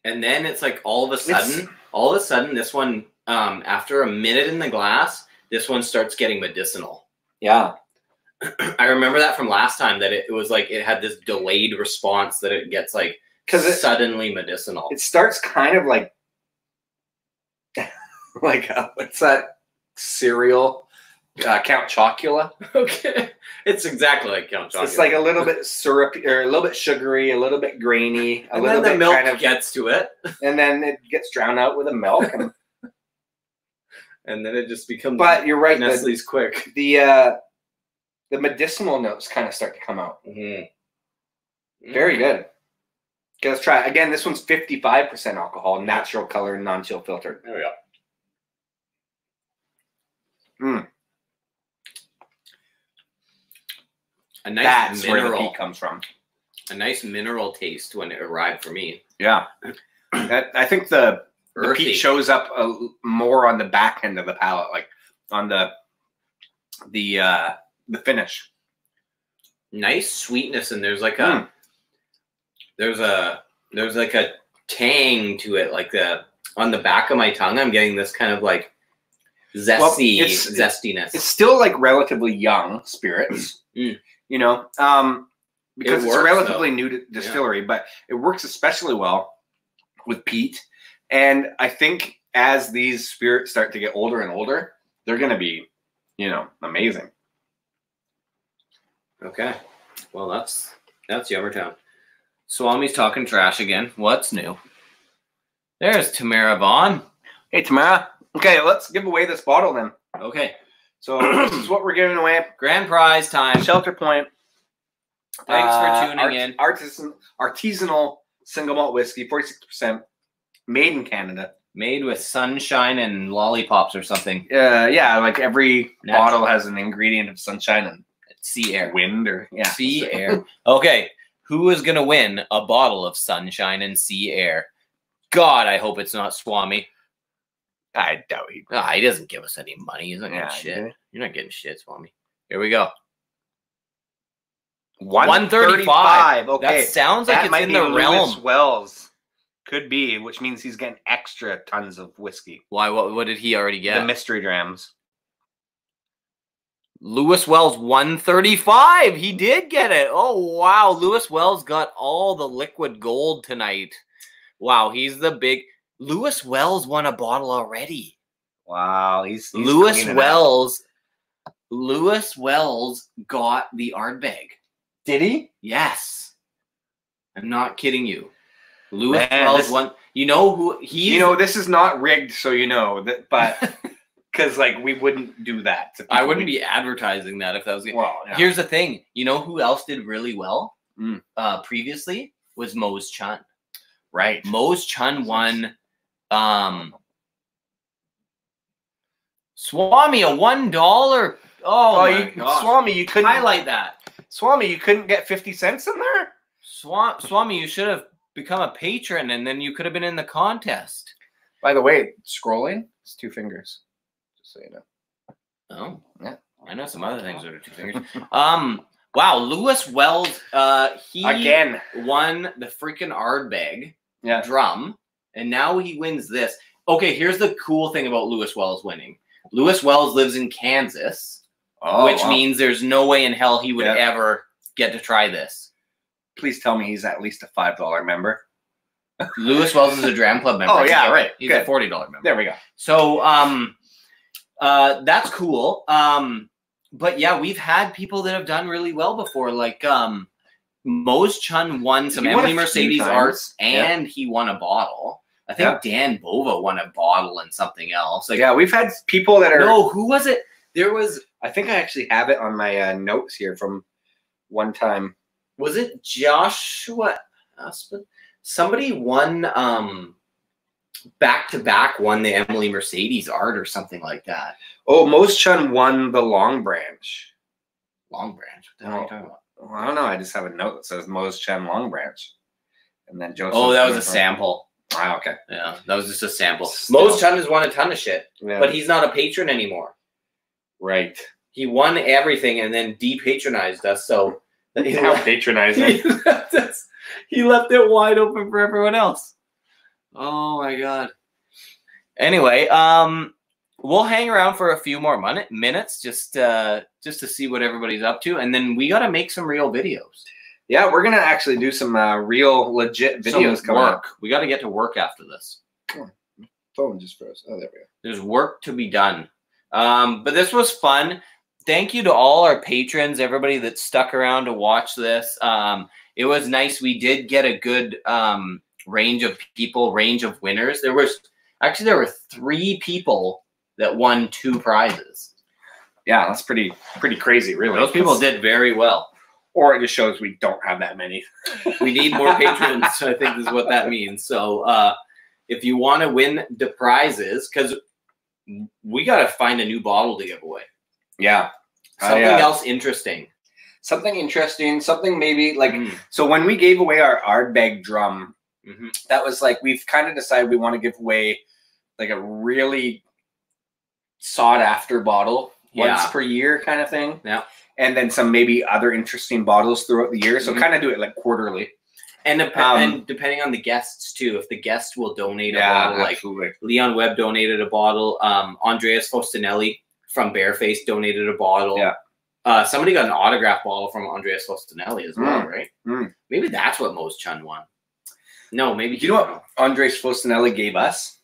And then it's like all of a It's- sudden, all of a sudden, this one, um, after a minute in the glass, this one starts getting medicinal. Yeah, I remember that from last time that it, it was like it had this delayed response that it gets like because it, suddenly medicinal. it starts kind of like like uh, what's that cereal? Uh, Count Chocula. okay, it's exactly like Count Chocula. it's like a little bit syrupy or a little bit sugary, a little bit grainy, a and little then the bit milk kind of, gets to it, and then it gets drowned out with the milk. And, and then it just becomes. but you're right, the, Nestle's quick. the uh, the medicinal notes kind of start to come out. Mhm. Very good. Okay, let's try it. again. This one's fifty-five percent alcohol, natural color, non-chill filtered. There we go. Mm. A nice That's where the mineral, peat comes from. a nice mineral taste when it arrived for me. Yeah, that, I think the, the peat shows up a, more on the back end of the palate, like on the the uh the finish. nice sweetness and there's like a Mm. there's a there's like a tang to it like the on the back of my tongue i'm getting this kind of like zesty it's- zestiness It's still like relatively young spirits, Mm. you know, um, because It it's a works, relatively new to distillery, but it works especially well with peat. And I think as these spirits start to get older and older, they're going to be, you know, amazing. okay well that's that's yummertown swami's talking trash again what's new there's tamara vaughn Hey, Tamara. Okay, let's give away this bottle then. okay So this is what we're giving away. grand prize time Shelter Point. thanks uh, for tuning art- in Artisan, artisanal single malt whiskey, 46%, made in Canada. made with sunshine and lollipops or something Uh, yeah, like every Natural. bottle has an ingredient of sunshine and sea air wind or yeah. sea air. Okay, who is gonna win a bottle of sunshine and sea air? God, I hope it's not Swami. I doubt he. Ah, he doesn't give us any money. He's not getting Yeah, shit. You're not getting shit, Swami. Here we go. 135. Okay. That sounds like that it's might in be the Lewis realm. Wells. Could be, which means he's getting extra tons of whiskey. Why? What? What did he already get? The mystery drams. Lewis Wells 135. He did get it. Oh wow, Lewis Wells got all the liquid gold tonight. Wow, he's the big. Lewis Wells won a bottle already. Wow, he's, he's Lewis. Wells. Lewis Wells got the Ardbeg. Did he? Yes, I'm not kidding you. Lewis Man, Wells this- won. You know who he? You know, this is not rigged, so you know that. But because like we wouldn't do that. I wouldn't be advertising that if that was. Well, yeah. Here's the thing. You know who else did really well? Mm. Uh, previously was Mose Chun. right. Mose Chun won. Um, Swami a one dollar. Oh, Oh, you. Swami, you couldn't highlight that. Swami, you couldn't get fifty cents in there. Swam, Swami, you should have become a patron, and then you could have been in the contest. By the way, scrolling, it's two fingers. Just so you know. Oh, Yeah. I know some other things that are two fingers. um, wow, Lewis Wells. Uh, he Again, won the freaking Ardbeg Yeah. drum, and now he wins this. Okay, here's the cool thing about Lewis Wells winning. Lewis Wells lives in Kansas, oh, which wow. means there's no way in hell he would Yeah. ever get to try this. please tell me he's at least a five dollar member. Lewis Wells is a Dram Club member. Oh, yeah, right. He's a forty dollar member. There we go. So um uh that's cool. Um but yeah, we've had people that have done really well before. Like um Mose Chun won some He Emily Mercedes arts Yeah. and he won a bottle. I think Dan Bova won a bottle and something else. Like yeah, we've had people that are. no, who was it? There was I think I actually have it on my uh, notes here from one time. was it Joshua Aspen? Somebody won um back to back won the Emily Mercedes art or something like that. Oh, Mose Chun won the Longbranch. Long Branch. What the hell are you talking about? Well, I don't know. I just have a note that says Mose Chen Longbranch, and then Joseph. Oh, that was a sample. Wow. Okay. Yeah, that was just a sample. Still. Mose Chun has won a ton of shit, Yeah. but he's not a patron anymore. right. He won everything and then depatronized us. So How patronizing. he left us. He left it wide open for everyone else. Oh my god. Anyway, um, we'll hang around for a few more mon- minutes just uh just to see what everybody's up to, and then we got to make some real videos. yeah, we're gonna actually do some uh, real legit videos Some coming work. up. We got to get to work after this. Phone just froze. Oh, there we go. There's work to be done. Um, but this was fun. Thank you to all our patrons, everybody that stuck around to watch this. Um, it was nice. We did get a good um, range of people, range of winners. There was actually there were three people that won two prizes. Yeah, that's pretty pretty crazy, really. Those people did very well. or it just shows we don't have that many. we need more patrons. I think is what that means. So uh, if you want to win the prizes, because we got to find a new bottle to give away. Yeah. Something I, uh, else interesting. Something interesting. Something maybe like Mm, so when we gave away our Ardbeg drum, mhm. that was like we've kind of decided we want to give away like a really sought after bottle once per year kind of thing. Yeah. And then some maybe other interesting bottles throughout the year. So Mhm. kind of do it like quarterly. And, dep- Um, and depending on the guests too, if the guest will donate a bottle, like absolutely. Leon Webb donated a bottle. Um, Andreas Faustinelli from Bearface donated a bottle. Yeah. Uh, somebody got an autograph bottle from Andreas Faustinelli as well, Mm. right? Mm. Maybe that's what Mose Chun won. No, maybe You know what Andres Faustinelli gave us?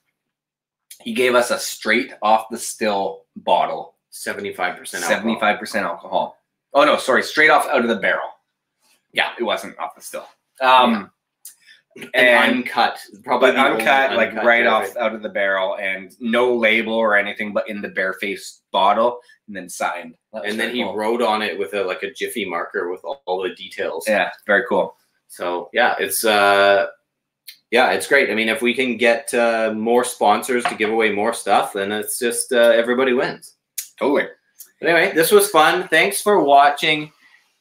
He gave us a straight off the still bottle. Seventy-five percent. 75% alcohol. Oh no, sorry, straight off out of the barrel. Yeah, it wasn't off the still. Um and, and uncut, probably but the only uncut, like right Bearface. off out of the barrel and no label or anything but in the barefaced bottle and then signed. And then he cool. wrote on it with a like a jiffy marker with all, all the details. Yeah, very cool. So yeah, it's uh yeah, it's great. I mean, if we can get uh, more sponsors to give away more stuff, then it's just uh, everybody wins. Totally. But anyway, this was fun. Thanks for watching.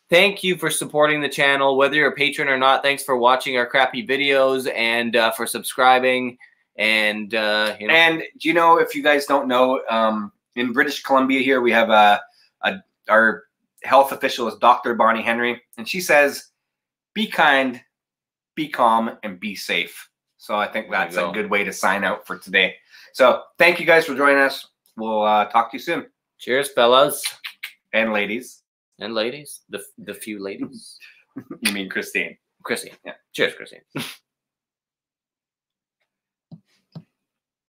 Thank you for supporting the channel, whether you're a patron or not. Thanks for watching our crappy videos and uh, for subscribing. And uh, you know, And do you know if you guys don't know, um, in British Columbia here we have a, a our health official is Dr. Bonnie Henry, and she says, "Be kind, be calm, and be safe." So I think that's go. a good way to sign out for today. So thank you guys for joining us. We'll uh, talk to you soon, cheers, fellas and ladies. and ladies, the the few ladies. You mean Christine? Chrissy, Yeah. Cheers, Chrissy.